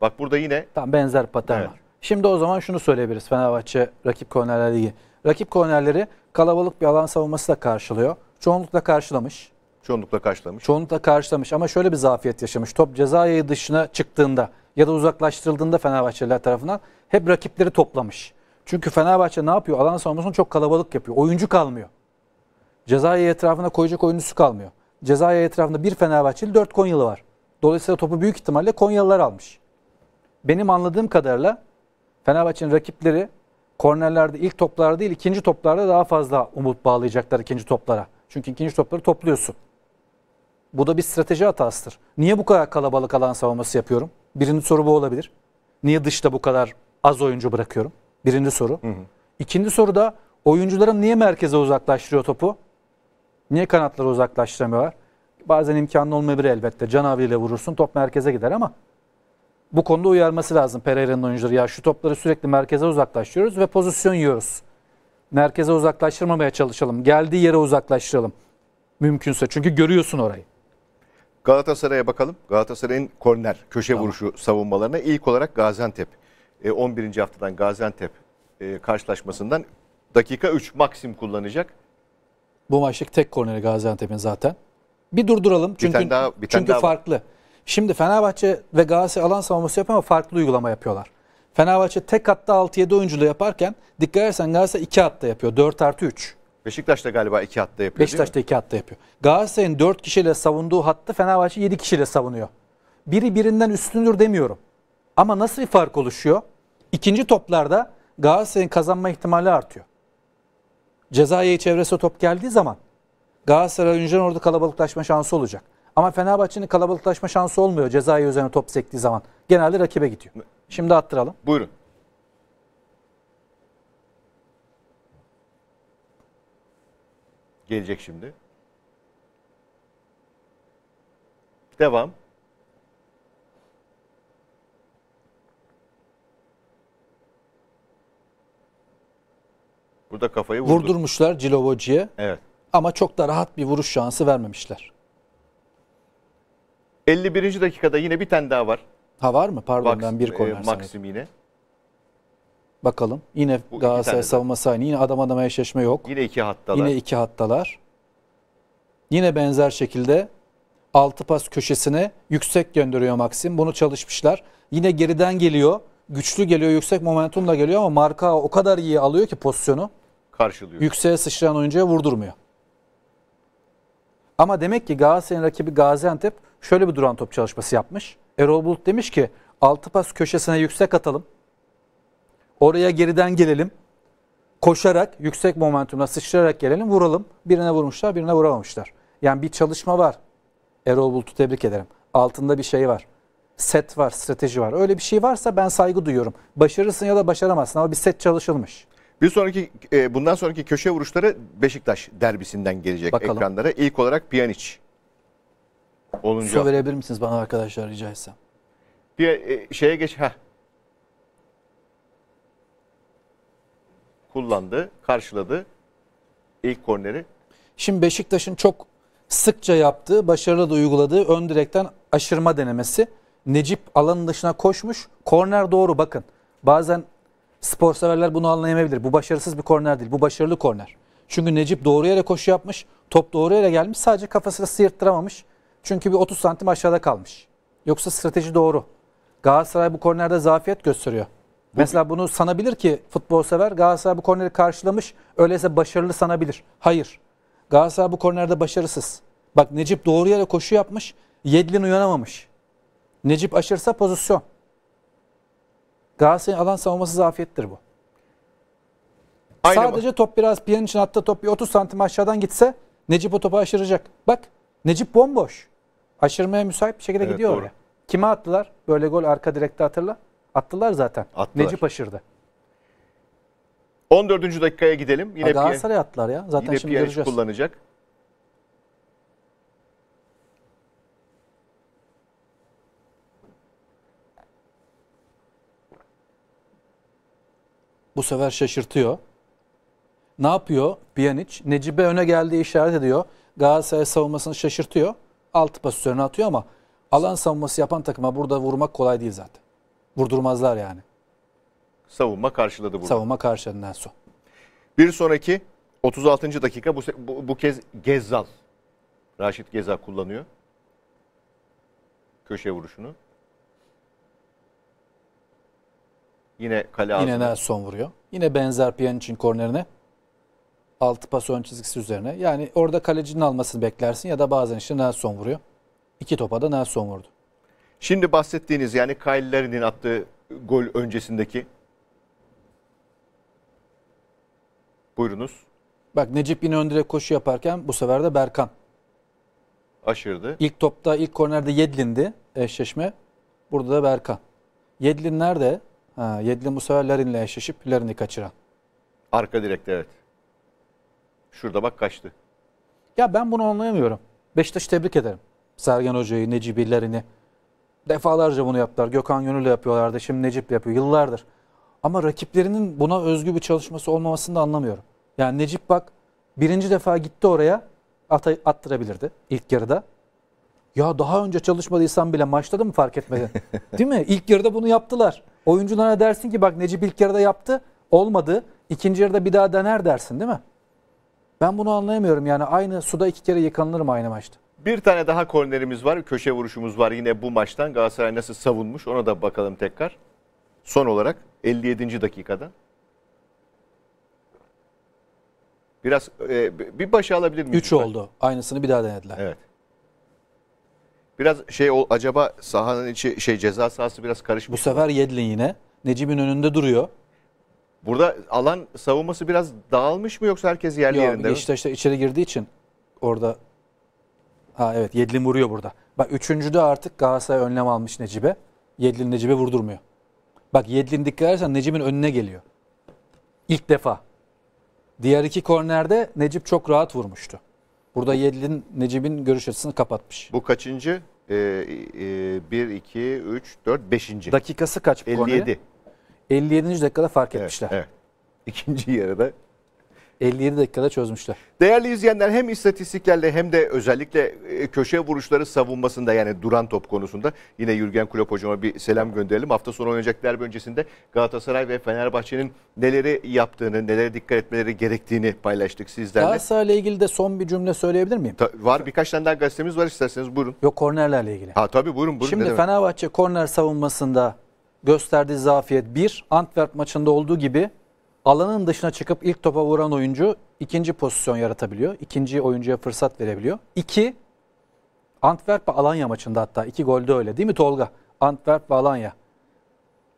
Bak burada yine Tam benzer patern Evet. var. Şimdi o zaman şunu söyleyebiliriz Fenerbahçe rakip kornerlerle ilgili. Rakip kornerleri kalabalık bir alan savunması da karşılıyor. Çoğunlukla karşılamış. Çoğunlukla karşılamış. Çoğunlukla karşılamış ama şöyle bir zafiyet yaşamış. Top ceza yayı dışına çıktığında ya da uzaklaştırıldığında Fenerbahçeliler tarafından hep rakipleri toplamış. Çünkü Fenerbahçe ne yapıyor? Alan savunmasını çok kalabalık yapıyor. Oyuncu kalmıyor. Ceza yayı etrafına koyacak oyuncusu kalmıyor. Ceza yayı etrafında bir Fenerbahçeli, dört Konyalı var. Dolayısıyla topu büyük ihtimalle Konyalılar almış. Benim anladığım kadarıyla Fenerbahçe'nin rakipleri kornerlerde ilk toplarda değil ikinci toplarda daha fazla umut bağlayacaklar ikinci toplara. Çünkü ikinci topları topluyorsun. Bu da bir strateji hatasıdır. Niye bu kadar kalabalık alan savunması yapıyorum? Birinci soru bu olabilir. Niye dışta bu kadar az oyuncu bırakıyorum? Birinci soru. İkinci soru da oyuncularım niye merkeze uzaklaştırıyor topu? Niye kanatları uzaklaştıramıyorlar? Bazen imkanlı olmayabilir elbette. Can ile vurursun top merkeze gider ama bu konuda uyarması lazım Pereira'nın oyuncuları. Ya şu topları sürekli merkeze uzaklaştırıyoruz ve pozisyon yiyoruz. Merkeze uzaklaştırmamaya çalışalım. Geldiği yere uzaklaştıralım. Mümkünse. Çünkü görüyorsun orayı. Galatasaray'a bakalım. Galatasaray'ın korner, köşe vuruşu savunmalarına ilk olarak Gaziantep. E, 11. haftadan Gaziantep e, karşılaşmasından dakika 3 maksim kullanacak. Bu maçtaki tek korneri Gaziantep'in zaten. Bir durduralım çünkü tane daha- bir tane çünkü daha var. farklı. Şimdi Fenerbahçe ve Galatasaray alan savunması yapıyor ama farklı uygulama yapıyorlar. Fenerbahçe tek hatta 6-7 oyuncuyla yaparken dikkat edersen Galatasaray 2 hatta yapıyor. 4 artı 3. Beşiktaş da galiba 2 hatta yapıyor Beşiktaş da 2 hatta yapıyor. Galatasaray'ın 4 kişiyle savunduğu hattı Fenerbahçe 7 kişiyle savunuyor. Biri birinden üstündür demiyorum. Ama nasıl bir fark oluşuyor? İkinci toplarda Galatasaray'ın kazanma ihtimali artıyor. Cezayı çevresine top geldiği zaman Galatasaray oyuncuların orada kalabalıklaşma şansı olacak. Ama Fenerbahçe'nin kalabalıklaşma şansı olmuyor cezayı üzerine top sektiği zaman. Genelde rakibe gidiyor. Şimdi attıralım. Buyurun. Gelecek şimdi. Devam. Burada kafayı vurdu. Vurdurmuşlar Cilovoci'ye Evet. ama çok da rahat bir vuruş şansı vermemişler. 51. dakikada yine bir tane daha var. Ha var mı? Pardon Max- ben bir e, korner sanıyordum. Maxim yine. Bakalım. Yine tane Galatasaray savunması aynı. Yine adam adama eşleşme yok. Yine iki hattalar. Yine iki hattalar. Yine benzer şekilde altı pas köşesine yüksek gönderiyor Maxim. Bunu çalışmışlar. Yine geriden geliyor. Güçlü geliyor, yüksek momentumla geliyor ama marka o kadar iyi alıyor ki pozisyonu. karşılıyor. Yükseğe sıçrayan oyuncuya vurdurmuyor. Ama demek ki Galatasaray'ın rakibi Gaziantep şöyle bir duran top çalışması yapmış. Erol Bulut demiş ki altı pas köşesine yüksek atalım. Oraya geriden gelelim. Koşarak, yüksek momentumla sıçrayarak gelelim, vuralım. Birine vurmuşlar, birine vuramamışlar. Yani bir çalışma var. Erol Bulut'u tebrik ederim. Altında bir şey var. Set var, strateji var. Öyle bir şey varsa ben saygı duyuyorum. Başarırsın ya da başaramazsın ama bir set çalışılmış. Bir sonraki e, bundan sonraki köşe vuruşları Beşiktaş derbisinden gelecek Bakalım. ekranlara. İlk olarak Pjanic. 10. Su verebilir misiniz bana arkadaşlar rica etsem? Bir e, şeye geç ha. Kullandı, karşıladı ilk korneri. Şimdi Beşiktaş'ın çok sıkça yaptığı, başarılı da uyguladığı ön direkten aşırma denemesi. Necip alanın dışına koşmuş. Korner doğru bakın. Bazen spor severler bunu anlayamayabilir. Bu başarısız bir korner değil. Bu başarılı korner. Çünkü Necip doğru yere koşu yapmış. Top doğru yere gelmiş. Sadece kafasını sıyırttıramamış. Çünkü bir 30 santim aşağıda kalmış. Yoksa strateji doğru. Galatasaray bu kornerde zafiyet gösteriyor. Mesela bunu sanabilir ki futbol sever Galatasaray bu korneri karşılamış. Öyleyse başarılı sanabilir. Hayır. Galatasaray bu kornerde başarısız. Bak Necip doğru yere koşu yapmış. Yedlin uyanamamış. Necip aşırsa pozisyon. Galatasaray'ın alan savunması zafiyettir bu. Aynı Sadece top biraz piyanın için attığı top bir 30 santim aşağıdan gitse Necip o topu aşıracak. Bak Necip bomboş. Aşırmaya müsait bir şekilde Evet, gidiyor doğru. oraya. Kime attılar? Böyle gol arka direkte hatırla. Attılar zaten. Attılar. Necip aşırdı. 14. dakikaya gidelim. Yine Galatasaray attılar ya. Zaten yine şimdi göreceğiz. kullanacak. Bu sefer şaşırtıyor. Ne yapıyor Pjanic? Necip'e öne geldiği işaret ediyor. Galatasaray savunmasını şaşırtıyor. Altı pas üzerine atıyor ama alan savunması yapan takıma burada vurmak kolay değil zaten. Vurdurmazlar yani. Savunma karşıladı burada. Savunma karşıladı Nelson. Bir sonraki 36. dakika bu, bu, bu kez Gezzal. Raşit Gezzal kullanıyor. Köşe vuruşunu. Yine kale Yine ağzına. Nelson vuruyor. Yine benzer Pjanic'in kornerine. Altı pas ön çizgisi üzerine. Yani orada kalecinin almasını beklersin ya da bazen işte Nelson vuruyor. İki topa da Nelson vurdu. Şimdi bahsettiğiniz yani Kyle attığı gol öncesindeki. Buyurunuz. Bak Necip yine ön koşu yaparken bu sefer de Berkan. Aşırdı. İlk topta ilk kornerde Yedlin'di eşleşme. Burada da Berkan. Yedlin nerede? Ha, Yedlin bu sefer Larin'le eşleşip Larin'i kaçıran. Arka direkte evet. Şurada bak kaçtı. Ya ben bunu anlayamıyorum. Beşiktaş'ı tebrik ederim. Sergen Hoca'yı, Necip'i, Larin'i. Defalarca bunu yaptılar. Gökhan Gönül'le yapıyorlardı. Şimdi Necip yapıyor. Yıllardır. Ama rakiplerinin buna özgü bir çalışması olmamasını da anlamıyorum. Yani Necip bak birinci defa gitti oraya ata- attırabilirdi ilk yarıda. Ya daha önce çalışmadıysan bile maçta da mı fark etmedin? Değil mi? İlk yarıda bunu yaptılar. Oyunculara dersin ki bak Necip ilk yarıda yaptı. Olmadı. İkinci yarıda bir daha dener dersin değil mi? Ben bunu anlayamıyorum. Yani aynı suda iki kere yıkanılırım aynı maçta. Bir tane daha kornerimiz var. Köşe vuruşumuz var yine bu maçtan. Galatasaray nasıl savunmuş ona da bakalım tekrar. Son olarak 57. dakikada. Biraz e, bir başa alabilir miyiz? 3 lütfen? oldu. Aynısını bir daha denediler. Evet. Biraz şey acaba sahanın içi şey ceza sahası biraz Bu karışmış. sefer Yedlin yine. Necip'in önünde duruyor. Burada alan savunması biraz dağılmış mı yoksa herkes yerli Yok, yerinde mi? Beşiktaş'ta içeri girdiği için orada ha evet Yedlin vuruyor burada. Bak üçüncüde artık Galatasaray önlem almış Necip'e. Yedlin Necip'e vurdurmuyor. Bak Yedlin dikkat edersen Necip'in önüne geliyor. İlk defa. Diğer iki kornerde Necip çok rahat vurmuştu. Burada Yedlin Necip'in görüş açısını kapatmış. Bu kaçıncı? Ee, e, 1, 2, 3, 4, 5. Dakikası kaç bu kornerin? 57. 57. dakikada fark Evet, etmişler. evet. İkinci yarıda 57 dakikada çözmüşler. Değerli izleyenler hem istatistiklerle hem de özellikle e, köşe vuruşları savunmasında yani duran top konusunda yine Jürgen Klopp hocama bir selam gönderelim. Hafta sonu oynayacak derbi öncesinde Galatasaray ve Fenerbahçe'nin neleri yaptığını, nelere dikkat etmeleri gerektiğini paylaştık sizlerle. Galatasaray'la ilgili de son bir cümle söyleyebilir miyim? Ta- var birkaç tane daha gazetemiz var isterseniz buyurun. Yok kornerlerle ilgili. Ha tabii buyurun buyurun. Şimdi. Fenerbahçe korner savunmasında gösterdiği zafiyet bir, Antwerp maçında olduğu gibi alanın dışına çıkıp ilk topa vuran oyuncu ikinci pozisyon yaratabiliyor. İkinci oyuncuya fırsat verebiliyor. İki, Antwerp ve Alanya maçında hatta iki golde öyle değil mi Tolga? Antwerp ve Alanya.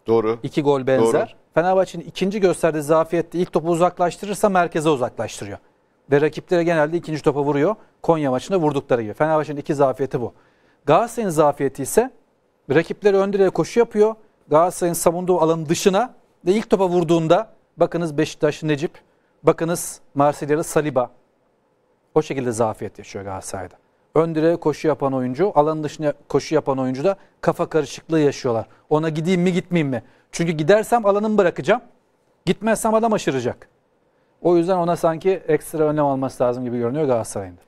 Doğru. İki gol benzer. Doğru. Fenerbahçe'nin ikinci gösterdiği zafiyette ilk topu uzaklaştırırsa merkeze uzaklaştırıyor. Ve rakiplere genelde ikinci topa vuruyor. Konya maçında vurdukları gibi. Fenerbahçe'nin iki zafiyeti bu. Galatasaray'ın zafiyeti ise rakipleri ön direğe koşu yapıyor. Galatasaray'ın savunduğu alanın dışına ve ilk topa vurduğunda bakınız Beşiktaş Necip, bakınız Marsilyalı Saliba. O şekilde zafiyet yaşıyor Galatasaray'da. Ön direğe koşu yapan oyuncu, alanın dışına koşu yapan oyuncu da kafa karışıklığı yaşıyorlar. Ona gideyim mi gitmeyeyim mi? Çünkü gidersem alanımı bırakacağım. Gitmezsem adam aşıracak. O yüzden ona sanki ekstra önlem alması lazım gibi görünüyor Galatasaray'ın.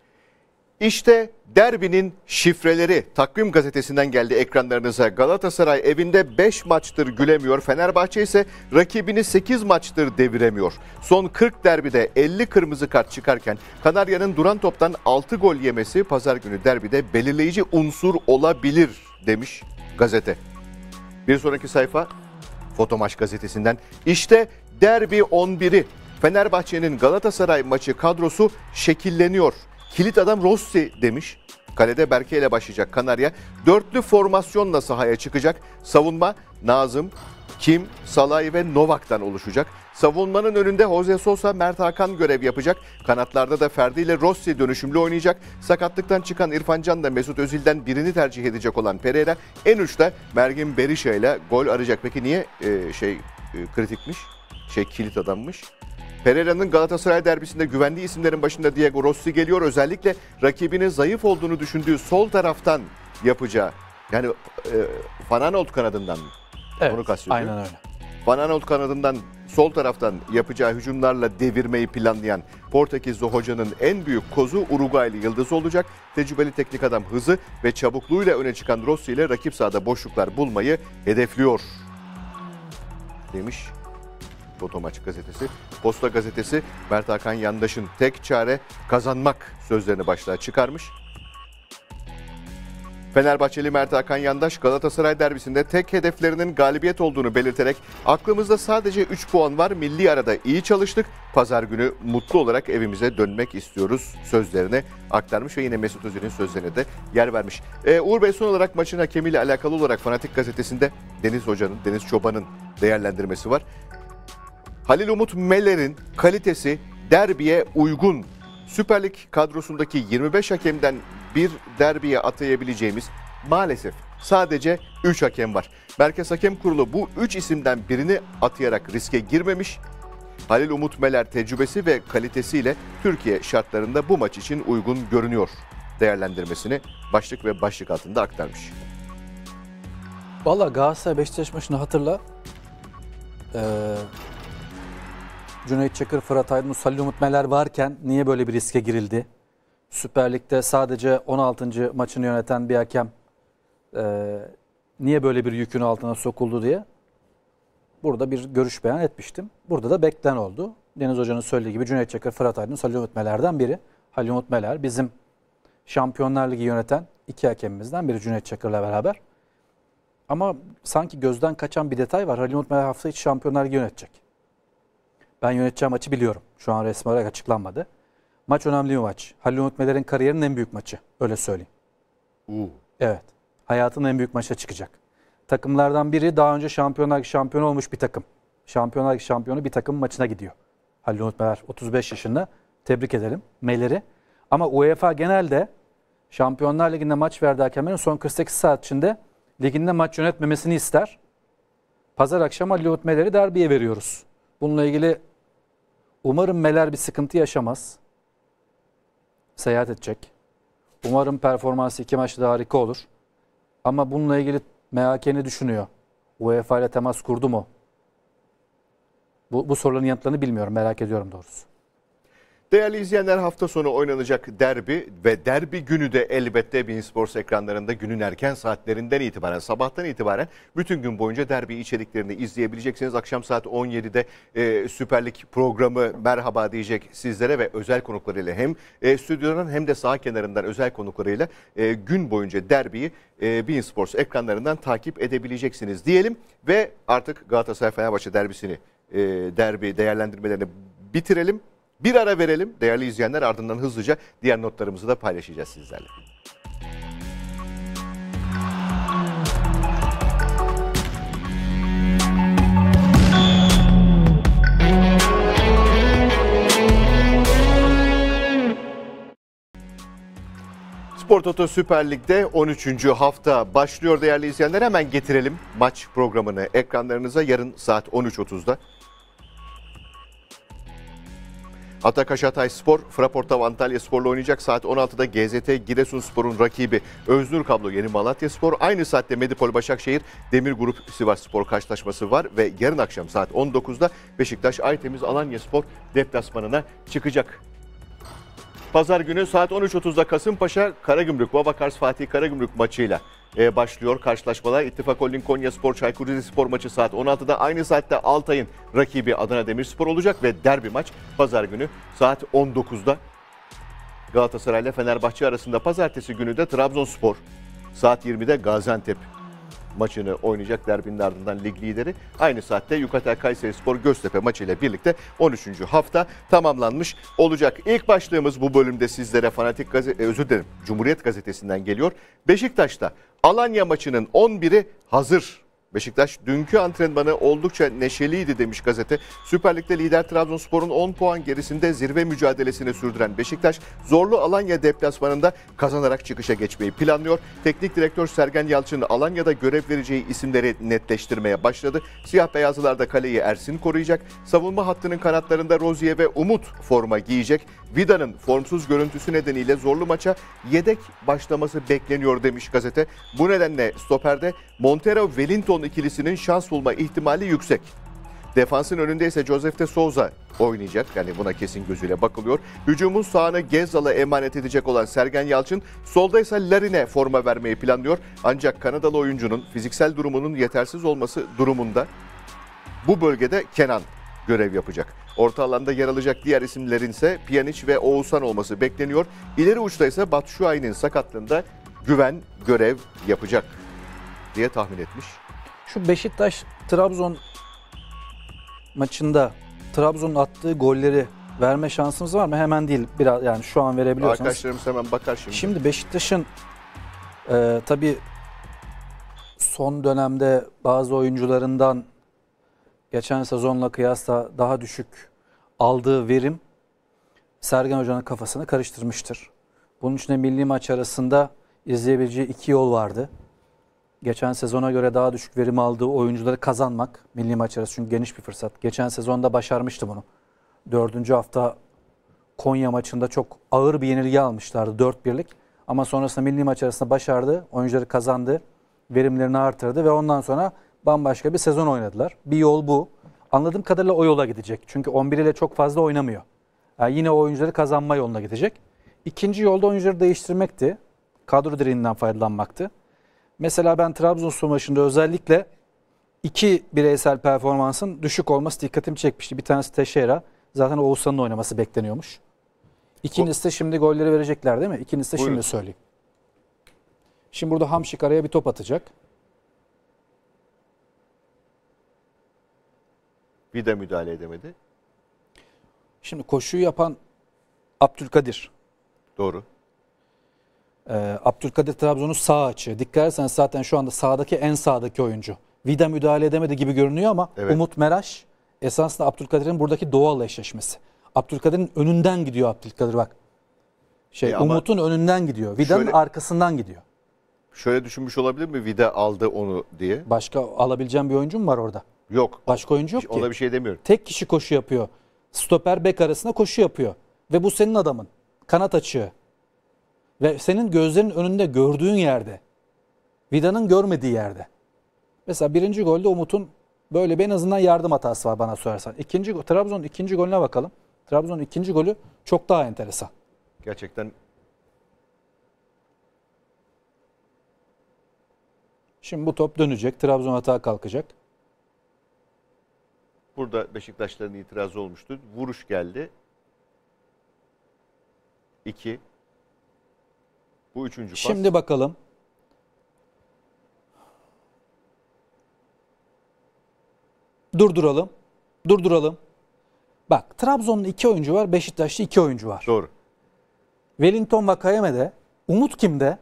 İşte derbinin şifreleri takvim gazetesinden geldi ekranlarınıza. Galatasaray evinde 5 maçtır gülemiyor. Fenerbahçe ise rakibini 8 maçtır deviremiyor. Son 40 derbide 50 kırmızı kart çıkarken Kanarya'nın duran toptan 6 gol yemesi pazar günü derbide belirleyici unsur olabilir demiş gazete. Bir sonraki sayfa Fotomaç gazetesinden. İşte derbi 11'i. Fenerbahçe'nin Galatasaray maçı kadrosu şekilleniyor. Kilit adam Rossi demiş. Kalede Berke ile başlayacak Kanarya. Dörtlü formasyonla sahaya çıkacak. Savunma Nazım, Kim, Salay ve Novak'tan oluşacak. Savunmanın önünde Jose Sosa, Mert Hakan görev yapacak. Kanatlarda da Ferdi ile Rossi dönüşümlü oynayacak. Sakatlıktan çıkan İrfan Can da Mesut Özil'den birini tercih edecek olan Pereira. En uçta Mergin Berisha ile gol arayacak. Peki niye e, şey e, kritikmiş? Şey kilit adammış. Pereira'nın Galatasaray derbisinde güvendiği isimlerin başında Diego Rossi geliyor. Özellikle rakibinin zayıf olduğunu düşündüğü sol taraftan yapacağı. Yani e, Fananolt kanadından? Evet, Onu kastediyor. aynen öyle. Van Aanholt kanadından sol taraftan yapacağı hücumlarla devirmeyi planlayan Portekizli hocanın en büyük kozu Uruguaylı yıldız olacak. Tecrübeli teknik adam hızı ve çabukluğuyla öne çıkan Rossi ile rakip sahada boşluklar bulmayı hedefliyor. Demiş Fotomaç gazetesi. Posta gazetesi Mert Hakan Yandaş'ın tek çare kazanmak sözlerini başlığa çıkarmış. Fenerbahçeli Mert Hakan Yandaş Galatasaray derbisinde tek hedeflerinin galibiyet olduğunu belirterek aklımızda sadece 3 puan var milli arada iyi çalıştık pazar günü mutlu olarak evimize dönmek istiyoruz sözlerini aktarmış ve yine Mesut Özil'in sözlerine de yer vermiş. Ee, Uğur Bey son olarak maçın hakemiyle alakalı olarak Fanatik Gazetesi'nde Deniz Hoca'nın, Deniz Çoban'ın değerlendirmesi var. Halil Umut Meler'in kalitesi derbiye uygun. Süper Lig kadrosundaki 25 hakemden bir derbiye atayabileceğimiz maalesef sadece 3 hakem var. Merkez Hakem Kurulu bu 3 isimden birini atayarak riske girmemiş. Halil Umut Meler tecrübesi ve kalitesiyle Türkiye şartlarında bu maç için uygun görünüyor değerlendirmesini başlık ve başlık altında aktarmış. Valla Galatasaray Beşiktaş maçını hatırla. Ee, Cüneyt Çakır, Fırat Aydın, Halil Umut Meler varken niye böyle bir riske girildi? Süper Lig'de sadece 16. maçını yöneten bir hakem e, niye böyle bir yükün altına sokuldu diye burada bir görüş beyan etmiştim. Burada da beklen oldu. Deniz Hoca'nın söylediği gibi Cüneyt Çakır, Fırat Aydın, Halil Umut Meler'den biri. Halil Umut Meler bizim Şampiyonlar Ligi yöneten iki hakemimizden biri Cüneyt Çakır'la beraber. Ama sanki gözden kaçan bir detay var. Halil Umut Meler hafta içi Şampiyonlar Ligi yönetecek. Ben yöneteceğim maçı biliyorum. Şu an resmi olarak açıklanmadı. Maç önemli bir maç. Halil Umut Meler'in kariyerinin en büyük maçı. Öyle söyleyeyim. Uu. Evet. Hayatının en büyük maça çıkacak. Takımlardan biri daha önce Şampiyonlar Ligi şampiyonu olmuş bir takım. Şampiyonlar şampiyonu bir takım maçına gidiyor. Halil Umut Meler 35 yaşında. Tebrik edelim Meler'i. Ama UEFA genelde Şampiyonlar Ligi'nde maç verdiği hakemlerin son 48 saat içinde liginde maç yönetmemesini ister. Pazar akşamı Halil Umut Meler'i derbiye veriyoruz. Bununla ilgili umarım Meler bir sıkıntı yaşamaz. Seyahat edecek. Umarım performansı iki maçta harika olur. Ama bununla ilgili MHK düşünüyor? UEFA ile temas kurdu mu? Bu, bu soruların yanıtlarını bilmiyorum. Merak ediyorum doğrusu. Değerli izleyenler hafta sonu oynanacak derbi ve derbi günü de elbette Bein Sports ekranlarında günün erken saatlerinden itibaren, sabahtan itibaren bütün gün boyunca derbi içeriklerini izleyebileceksiniz. Akşam saat 17'de e, Süper Lig programı merhaba diyecek sizlere ve özel konuklarıyla hem e, stüdyodan hem de sağ kenarından özel konuklarıyla e, gün boyunca derbiyi e, Bein Sports ekranlarından takip edebileceksiniz diyelim ve artık Galatasaray-Fenerbahçe derbisini, e, derbi değerlendirmelerini bitirelim. Bir ara verelim değerli izleyenler ardından hızlıca diğer notlarımızı da paylaşacağız sizlerle. Spor Toto Süper Lig'de 13. hafta başlıyor değerli izleyenler. Hemen getirelim maç programını ekranlarınıza yarın saat 13.30'da. Atakaş Hatay Spor, Fraportav Antalya Spor'la oynayacak. Saat 16'da GZT Giresunspor'un rakibi Öznur Kablo Yeni Malatya Spor. Aynı saatte Medipol Başakşehir Demir Grup Sivas Spor karşılaşması var. Ve yarın akşam saat 19'da Beşiktaş Aytemiz Alanya Spor deplasmanına çıkacak. Pazar günü saat 13.30'da Kasımpaşa Karagümrük Babakars Fatih Karagümrük maçıyla e, başlıyor karşılaşmalar. İttifak Holding Konya Spor Çaykur Rizespor maçı saat 16'da. Aynı saatte Altay'ın rakibi Adana Demirspor olacak ve derbi maç pazar günü saat 19'da. Galatasaray ile Fenerbahçe arasında pazartesi günü de Trabzonspor saat 20'de Gaziantep maçını oynayacak derbinin ardından lig lideri. Aynı saatte Yukatel Kayseri Spor Göztepe maçıyla birlikte 13. hafta tamamlanmış olacak. İlk başlığımız bu bölümde sizlere Fanatik Gazete, özür dilerim Cumhuriyet Gazetesi'nden geliyor. Beşiktaş'ta Alanya maçının 11'i hazır. Beşiktaş dünkü antrenmanı oldukça neşeliydi demiş gazete. Süper Lig'de lider Trabzonspor'un 10 puan gerisinde zirve mücadelesini sürdüren Beşiktaş zorlu Alanya deplasmanında kazanarak çıkışa geçmeyi planlıyor. Teknik direktör Sergen Yalçın Alanya'da görev vereceği isimleri netleştirmeye başladı. Siyah beyazlılarda kaleyi Ersin koruyacak. Savunma hattının kanatlarında Rozier ve Umut forma giyecek. Vida'nın formsuz görüntüsü nedeniyle zorlu maça yedek başlaması bekleniyor demiş gazete. Bu nedenle stoperde Montero Wellington ikilisinin şans bulma ihtimali yüksek. Defansın önünde ise Josef de Souza oynayacak. Yani buna kesin gözüyle bakılıyor. Hücumun sağını Gezzal'a emanet edecek olan Sergen Yalçın, solda ise Larin'e forma vermeyi planlıyor. Ancak Kanadalı oyuncunun fiziksel durumunun yetersiz olması durumunda bu bölgede Kenan görev yapacak. Orta alanda yer alacak diğer isimlerin ise Pjanic ve Oğuzhan olması bekleniyor. İleri uçta ise Batshuayi'nin sakatlığında güven görev yapacak diye tahmin etmiş. Şu Beşiktaş Trabzon maçında Trabzon'un attığı golleri verme şansımız var mı? Hemen değil. Biraz yani şu an verebiliyorsanız. Arkadaşlarımız hemen bakar şimdi. Şimdi Beşiktaş'ın e, tabii son dönemde bazı oyuncularından geçen sezonla kıyasla daha düşük aldığı verim Sergen Hoca'nın kafasını karıştırmıştır. Bunun için de milli maç arasında izleyebileceği iki yol vardı. Geçen sezona göre daha düşük verim aldığı oyuncuları kazanmak milli maç arası çünkü geniş bir fırsat. Geçen sezonda başarmıştı bunu. Dördüncü hafta Konya maçında çok ağır bir yenilgi almışlardı 4-1'lik. Ama sonrasında milli maç arasında başardı, oyuncuları kazandı, verimlerini artırdı ve ondan sonra bambaşka bir sezon oynadılar. Bir yol bu. Anladığım kadarıyla o yola gidecek. Çünkü 11 ile çok fazla oynamıyor. Yani yine o oyuncuları kazanma yoluna gidecek. İkinci yolda oyuncuları değiştirmekti. Kadro direğinden faydalanmaktı. Mesela ben Trabzonspor maçında özellikle iki bireysel performansın düşük olması dikkatimi çekmişti. Bir tanesi Teixeira. Zaten Oğuzhan'ın oynaması bekleniyormuş. İkincisi de şimdi golleri verecekler değil mi? İkincisi de şimdi söyleyeyim. Şimdi burada Hamşik araya bir top atacak. Vida müdahale edemedi. Şimdi koşuyu yapan Abdülkadir. Doğru. Ee, Abdülkadir Trabzon'un sağ açığı. Dikkat ederseniz zaten şu anda sağdaki en sağdaki oyuncu. Vida müdahale edemedi gibi görünüyor ama Evet. Umut Meraş esasında Abdülkadir'in buradaki doğal eşleşmesi. Abdülkadir'in önünden gidiyor Abdülkadir bak. Şey E Umut'un önünden gidiyor. Vida'nın şöyle- arkasından gidiyor. Şöyle düşünmüş olabilir mi? Vida aldı onu diye. Başka alabileceğim bir oyuncu mu var orada? Yok. Başka oyuncu yok ki. Ona bir şey demiyorum. Tek kişi koşu yapıyor. Stoper bek arasında koşu yapıyor. Ve bu senin adamın. Kanat açığı. Ve senin gözlerin önünde gördüğün yerde. Vida'nın görmediği yerde. Mesela birinci golde Umut'un böyle bir en azından yardım hatası var bana sorarsan. İkinci, Trabzon'un ikinci golüne bakalım. Trabzon'un ikinci golü çok daha enteresan. Gerçekten Şimdi bu top dönecek. Trabzon hata kalkacak. Burada Beşiktaşların itirazı olmuştu. Vuruş geldi. 2. Bu üçüncü pas. Şimdi bakalım. Durduralım. Durduralım. Bak Trabzon'da iki oyuncu var. Beşiktaş'ta iki oyuncu var. Doğru. Wellington Vakayeme'de. Umut kimde?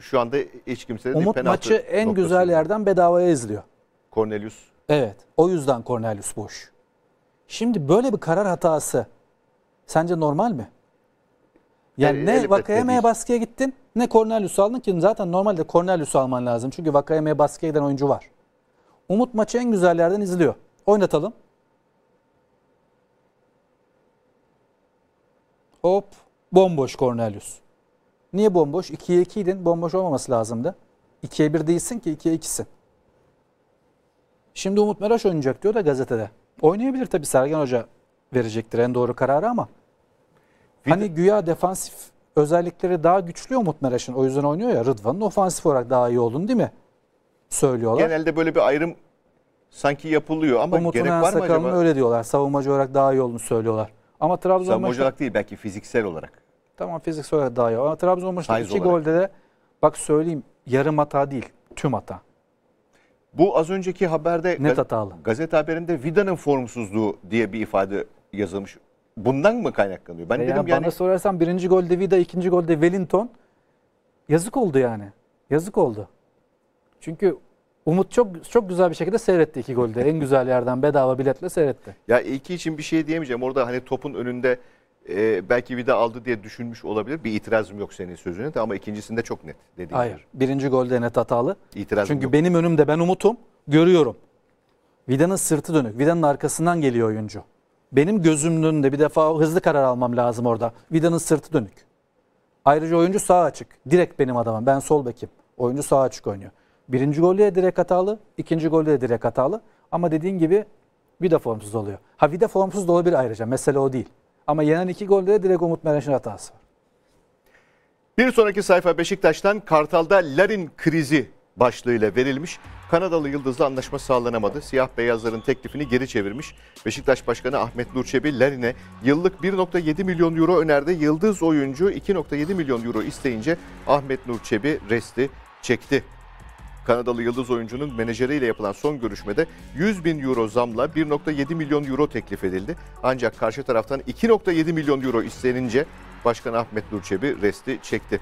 Şu anda hiç kimse de. Umut Penaltı maçı en güzel noktasında. yerden bedavaya izliyor. Cornelius. Evet. O yüzden Cornelius boş. Şimdi böyle bir karar hatası sence normal mi? Yani El- ne Vakayeme'ye baskıya gittin ne Cornelius'u aldın ki zaten normalde Cornelius'u alman lazım. Çünkü Vakayeme'ye baskıya giden oyuncu var. Umut maçı en güzel yerden izliyor. Oynatalım. Hop. Bomboş Cornelius. Niye bomboş? 2'ye 2'ydin. Bomboş olmaması lazımdı. 2'ye 1 değilsin ki 2'ye 2'sin. Şimdi Umut Meraş oynayacak diyor da gazetede. Oynayabilir tabii Sergen Hoca verecektir en doğru kararı ama Hani güya defansif özellikleri daha güçlü Umut Meraş'ın. O yüzden oynuyor ya Rıdvan'ın ofansif olarak daha iyi olduğunu değil mi? Söylüyorlar. Genelde böyle bir ayrım sanki yapılıyor ama Umut'un gerek var mı acaba? öyle diyorlar. Savunmacı olarak daha iyi olduğunu söylüyorlar. Ama Trabzon maçında Savunmacılık değil belki fiziksel olarak. tamam fiziksel olarak daha iyi. Ama Trabzon maçında Size iki olarak. golde de bak söyleyeyim yarım hata değil. Tüm hata. Bu az önceki haberde Net hatalı. gazete haberinde Vida'nın formsuzluğu diye bir ifade yazılmış. Bundan mı kaynaklanıyor? Ben E dedim yani yani Bana sorarsan birinci golde Vida, ikinci golde Wellington. Yazık oldu yani. Yazık oldu. Çünkü Umut çok çok güzel bir şekilde seyretti iki golde. En güzel yerden bedava biletle seyretti. ya ilki için bir şey diyemeyeceğim. Orada hani topun önünde e, belki Vida aldı diye düşünmüş olabilir. Bir itirazım yok senin sözüne de ama ikincisinde çok net dediğin Hayır. gibi. Birinci golde net hatalı. İtirazım Çünkü yok. benim önümde ben Umut'um. Görüyorum. Vida'nın sırtı dönük. Vida'nın arkasından geliyor oyuncu. Benim gözümün önünde bir defa hızlı karar almam lazım orada. Vida'nın sırtı dönük. Ayrıca oyuncu sağ açık. Direkt benim adamım. Ben sol bekim. Oyuncu sağ açık oynuyor. Birinci golde de direkt hatalı. ikinci golde de direkt hatalı. Ama dediğin gibi Vida formsuz oluyor. Ha Vida formsuz da olabilir ayrıca. Mesele o değil. Ama yenen iki golde de direkt Umut Meraş'ın hatası var. Bir sonraki sayfa Beşiktaş'tan Kartal'da Larin krizi başlığıyla verilmiş. Kanadalı Yıldız'la anlaşma sağlanamadı. Siyah beyazların teklifini geri çevirmiş. Beşiktaş Başkanı Ahmet Nur Çebi Larin'e yıllık 1.7 milyon euro önerdi. Yıldız oyuncu 2.7 milyon euro isteyince Ahmet Nur Çebi resti çekti. Kanadalı Yıldız oyuncunun menajeriyle yapılan son görüşmede 100 bin euro zamla 1.7 milyon euro teklif edildi. Ancak karşı taraftan 2.7 milyon euro istenince Başkan Ahmet Nur Çebi resti çekti.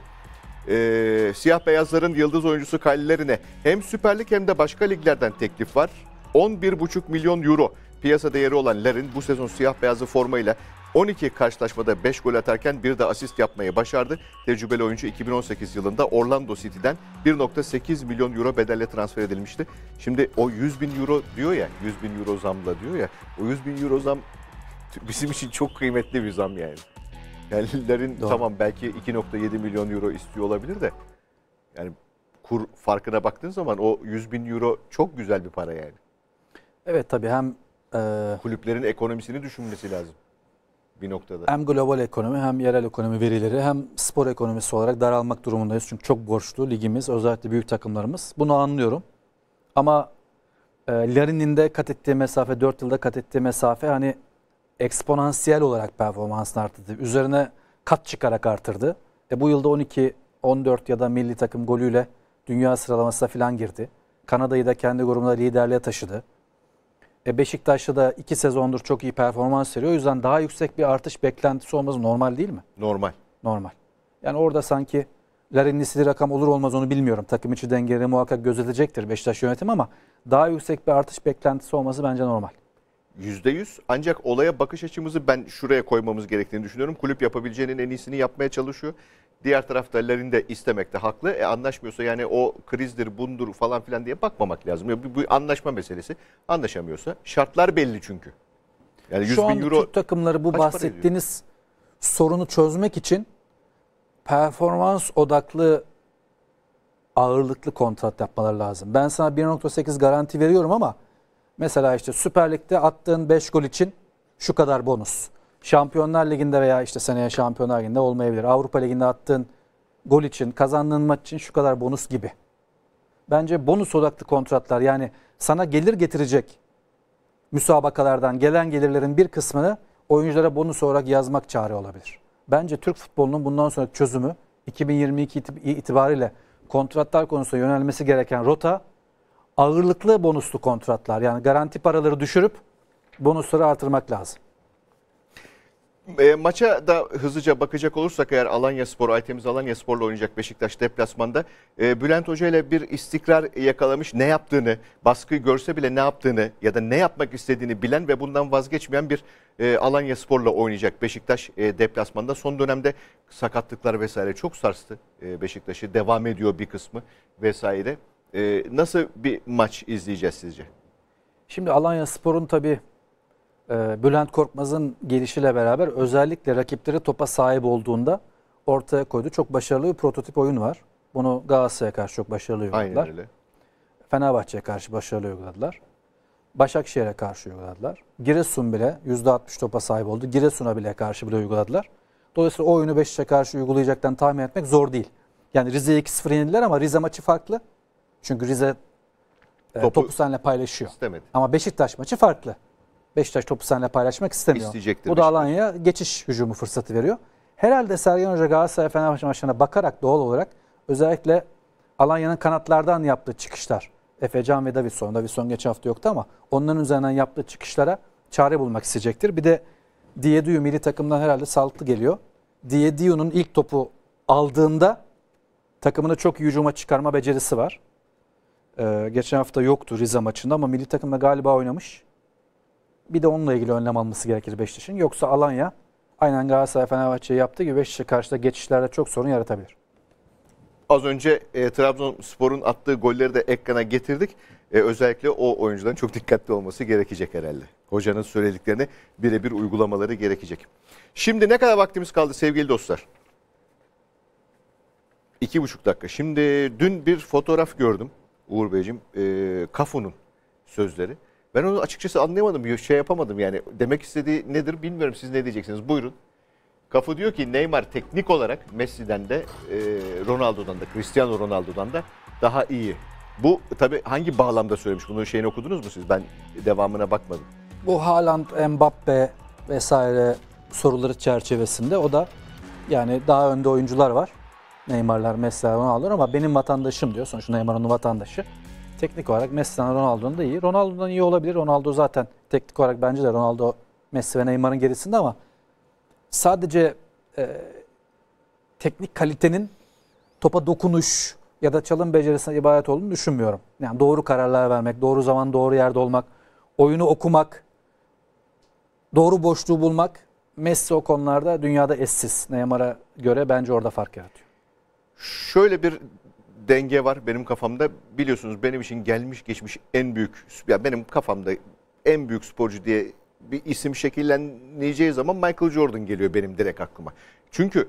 Ee, siyah beyazların yıldız oyuncusu Kalilerine hem Süper Lig hem de başka liglerden teklif var. 11,5 milyon euro piyasa değeri olan Lerin bu sezon siyah beyazlı formayla 12 karşılaşmada 5 gol atarken bir de asist yapmayı başardı. Tecrübeli oyuncu 2018 yılında Orlando City'den 1.8 milyon euro bedelle transfer edilmişti. Şimdi o 100 bin euro diyor ya, 100 bin euro zamla diyor ya, o 100 bin euro zam bizim için çok kıymetli bir zam yani. Yani Doğru. tamam belki 2.7 milyon euro istiyor olabilir de yani kur farkına baktığın zaman o 100 bin euro çok güzel bir para yani. Evet tabii hem e, Kulüplerin ekonomisini düşünmesi lazım bir noktada. Hem global ekonomi hem yerel ekonomi verileri hem spor ekonomisi olarak daralmak durumundayız. Çünkü çok borçlu ligimiz özellikle büyük takımlarımız. Bunu anlıyorum. Ama e, Larin'in de kat ettiği mesafe 4 yılda kat ettiği mesafe hani eksponansiyel olarak performansını arttırdı. Üzerine kat çıkarak artırdı. E, bu yılda 12, 14 ya da milli takım golüyle dünya sıralamasına falan girdi. Kanada'yı da kendi grubunda liderliğe taşıdı. E Beşiktaş'ta da iki sezondur çok iyi performans veriyor. O yüzden daha yüksek bir artış beklentisi olması normal değil mi? Normal. Normal. Yani orada sanki Larin'in istediği rakam olur olmaz onu bilmiyorum. Takım içi dengeleri muhakkak gözetecektir Beşiktaş yönetimi ama daha yüksek bir artış beklentisi olması bence normal. %100 ancak olaya bakış açımızı ben şuraya koymamız gerektiğini düşünüyorum. Kulüp yapabileceğinin en iyisini yapmaya çalışıyor. Diğer tarafta Larin de istemekte haklı. E anlaşmıyorsa yani o krizdir, bundur falan filan diye bakmamak lazım. Ya Bu, bu anlaşma meselesi. Anlaşamıyorsa şartlar belli çünkü. Yani 100 Şu bin an euro Türk takımları bu kaç para bahsettiğiniz sorunu çözmek için performans odaklı ağırlıklı kontrat yapmaları lazım. Ben sana 1.8 garanti veriyorum ama mesela işte Süper Lig'de attığın 5 gol için şu kadar bonus. Şampiyonlar Ligi'nde veya işte seneye Şampiyonlar Ligi'nde olmayabilir. Avrupa Ligi'nde attığın gol için, kazandığın maç için şu kadar bonus gibi. Bence bonus odaklı kontratlar yani sana gelir getirecek müsabakalardan gelen gelirlerin bir kısmını oyunculara bonus olarak yazmak çare olabilir. Bence Türk futbolunun bundan sonraki çözümü 2022 itib- itibariyle kontratlar konusunda yönelmesi gereken rota ağırlıklı bonuslu kontratlar. Yani garanti paraları düşürüp bonusları artırmak lazım. E, maça da hızlıca bakacak olursak eğer Alanya Spor, Aytemiz Alanya Spor'la oynayacak Beşiktaş deplasmanda e, Bülent Hoca ile bir istikrar yakalamış. Ne yaptığını, baskı görse bile ne yaptığını ya da ne yapmak istediğini bilen ve bundan vazgeçmeyen bir e, Alanya Spor'la oynayacak Beşiktaş e, deplasmanda. Son dönemde sakatlıklar vesaire çok sarstı e, Beşiktaş'ı. Devam ediyor bir kısmı vesaire. E, nasıl bir maç izleyeceğiz sizce? Şimdi Alanya Spor'un tabii Bülent Korkmaz'ın gelişiyle beraber özellikle rakipleri topa sahip olduğunda ortaya koyduğu çok başarılı bir prototip oyun var. Bunu Galatasaray'a karşı çok başarılı uyguladılar. Aynen öyle. Fenerbahçe'ye karşı başarılı uyguladılar. Başakşehir'e karşı uyguladılar. Giresun bile %60 topa sahip oldu. Giresun'a bile karşı bile uyguladılar. Dolayısıyla o oyunu Beşiktaş'a karşı uygulayacaklarını tahmin etmek zor değil. Yani Rize'ye 2-0 yenildiler ama Rize maçı farklı. Çünkü Rize e, Topu- topu seninle paylaşıyor. İstemedi. Ama Beşiktaş maçı farklı. Beşiktaş topu seninle paylaşmak istemiyor. İsteyecektir Bu da Beşiktaş. Alanya geçiş hücumu fırsatı veriyor. Herhalde Sergen Hoca Galatasaray Fenerbahçe maçlarına bakarak doğal olarak özellikle Alanya'nın kanatlardan yaptığı çıkışlar. Efecan ve Davidson. Davidson geçen hafta yoktu ama onların üzerinden yaptığı çıkışlara çare bulmak isteyecektir. Bir de Diediu milli takımdan herhalde sağlıklı geliyor. Diediu'nun ilk topu aldığında takımını çok iyi hücuma çıkarma becerisi var. Ee, geçen hafta yoktu Rize maçında ama milli takımda galiba oynamış. Bir de onunla ilgili önlem alması gerekir Beşiktaş'ın. Yoksa Alanya aynen Galatasaray Fenerbahçe'ye yaptığı gibi Beşiktaş'a karşı da geçişlerde çok sorun yaratabilir. Az önce e, Trabzonspor'un attığı golleri de ekrana getirdik. E, özellikle o oyuncuların çok dikkatli olması gerekecek herhalde. Hocanın söylediklerini birebir uygulamaları gerekecek. Şimdi ne kadar vaktimiz kaldı sevgili dostlar? İki buçuk dakika. Şimdi dün bir fotoğraf gördüm Uğur Beyciğim. E, Kafu'nun sözleri. Ben onu açıkçası anlayamadım. Bir şey yapamadım yani. Demek istediği nedir bilmiyorum. Siz ne diyeceksiniz? Buyurun. Kafu diyor ki Neymar teknik olarak Messi'den de e, Ronaldo'dan da Cristiano Ronaldo'dan da daha iyi. Bu tabi hangi bağlamda söylemiş bunu şeyini okudunuz mu siz? Ben devamına bakmadım. Bu Haaland, Mbappe vesaire soruları çerçevesinde o da yani daha önde oyuncular var. Neymar'lar, Messi'ler, Ronaldo'lar ama benim vatandaşım diyor. Sonuçta Neymar onun vatandaşı. Teknik olarak Messi'den Ronaldo'dan da iyi. Ronaldo'dan iyi olabilir. Ronaldo zaten teknik olarak bence de Ronaldo, Messi ve Neymar'ın gerisinde ama sadece e, teknik kalitenin topa dokunuş ya da çalım becerisine ibaret olduğunu düşünmüyorum. Yani doğru kararlar vermek, doğru zaman doğru yerde olmak, oyunu okumak, doğru boşluğu bulmak Messi o konularda dünyada eşsiz. Neymar'a göre bence orada fark yaratıyor. Şöyle bir denge var benim kafamda. Biliyorsunuz benim için gelmiş geçmiş en büyük, ya benim kafamda en büyük sporcu diye bir isim şekilleneceği zaman Michael Jordan geliyor benim direkt aklıma. Çünkü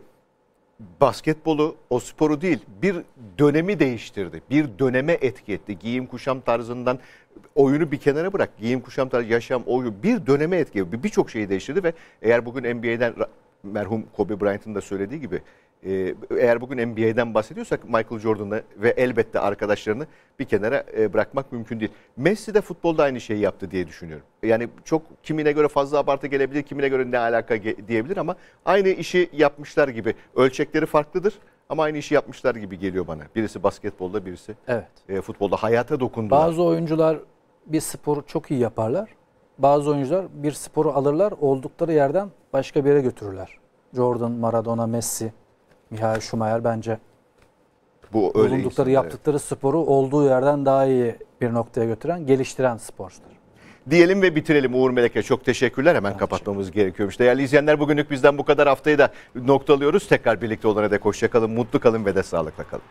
basketbolu, o sporu değil bir dönemi değiştirdi. Bir döneme etki etti. Giyim kuşam tarzından oyunu bir kenara bırak. Giyim kuşam tarzı, yaşam, oyun bir döneme etki etti. Birçok şeyi değiştirdi ve eğer bugün NBA'den merhum Kobe Bryant'ın da söylediği gibi e, eğer bugün NBA'den bahsediyorsak Michael Jordan'ı ve elbette arkadaşlarını bir kenara e, bırakmak mümkün değil. Messi de futbolda aynı şeyi yaptı diye düşünüyorum. Yani çok kimine göre fazla abartı gelebilir, kimine göre ne alaka diyebilir ama aynı işi yapmışlar gibi. Ölçekleri farklıdır ama aynı işi yapmışlar gibi geliyor bana. Birisi basketbolda, birisi Evet. e, futbolda hayata dokundular. Bazı oyuncular bir sporu çok iyi yaparlar. Bazı oyuncular bir sporu alırlar, oldukları yerden başka bir yere götürürler. Jordan, Maradona, Messi, Michael Schumacher bence Bu öyle bulundukları, isimler, evet. yaptıkları sporu olduğu yerden daha iyi bir noktaya götüren, geliştiren sporcular. Diyelim ve bitirelim Uğur Melek'e çok teşekkürler. Hemen kapatmamız gerekiyormuş. Değerli izleyenler bugünlük bizden bu kadar haftayı da noktalıyoruz. Tekrar birlikte olana dek hoşça kalın, mutlu kalın ve de sağlıkla kalın.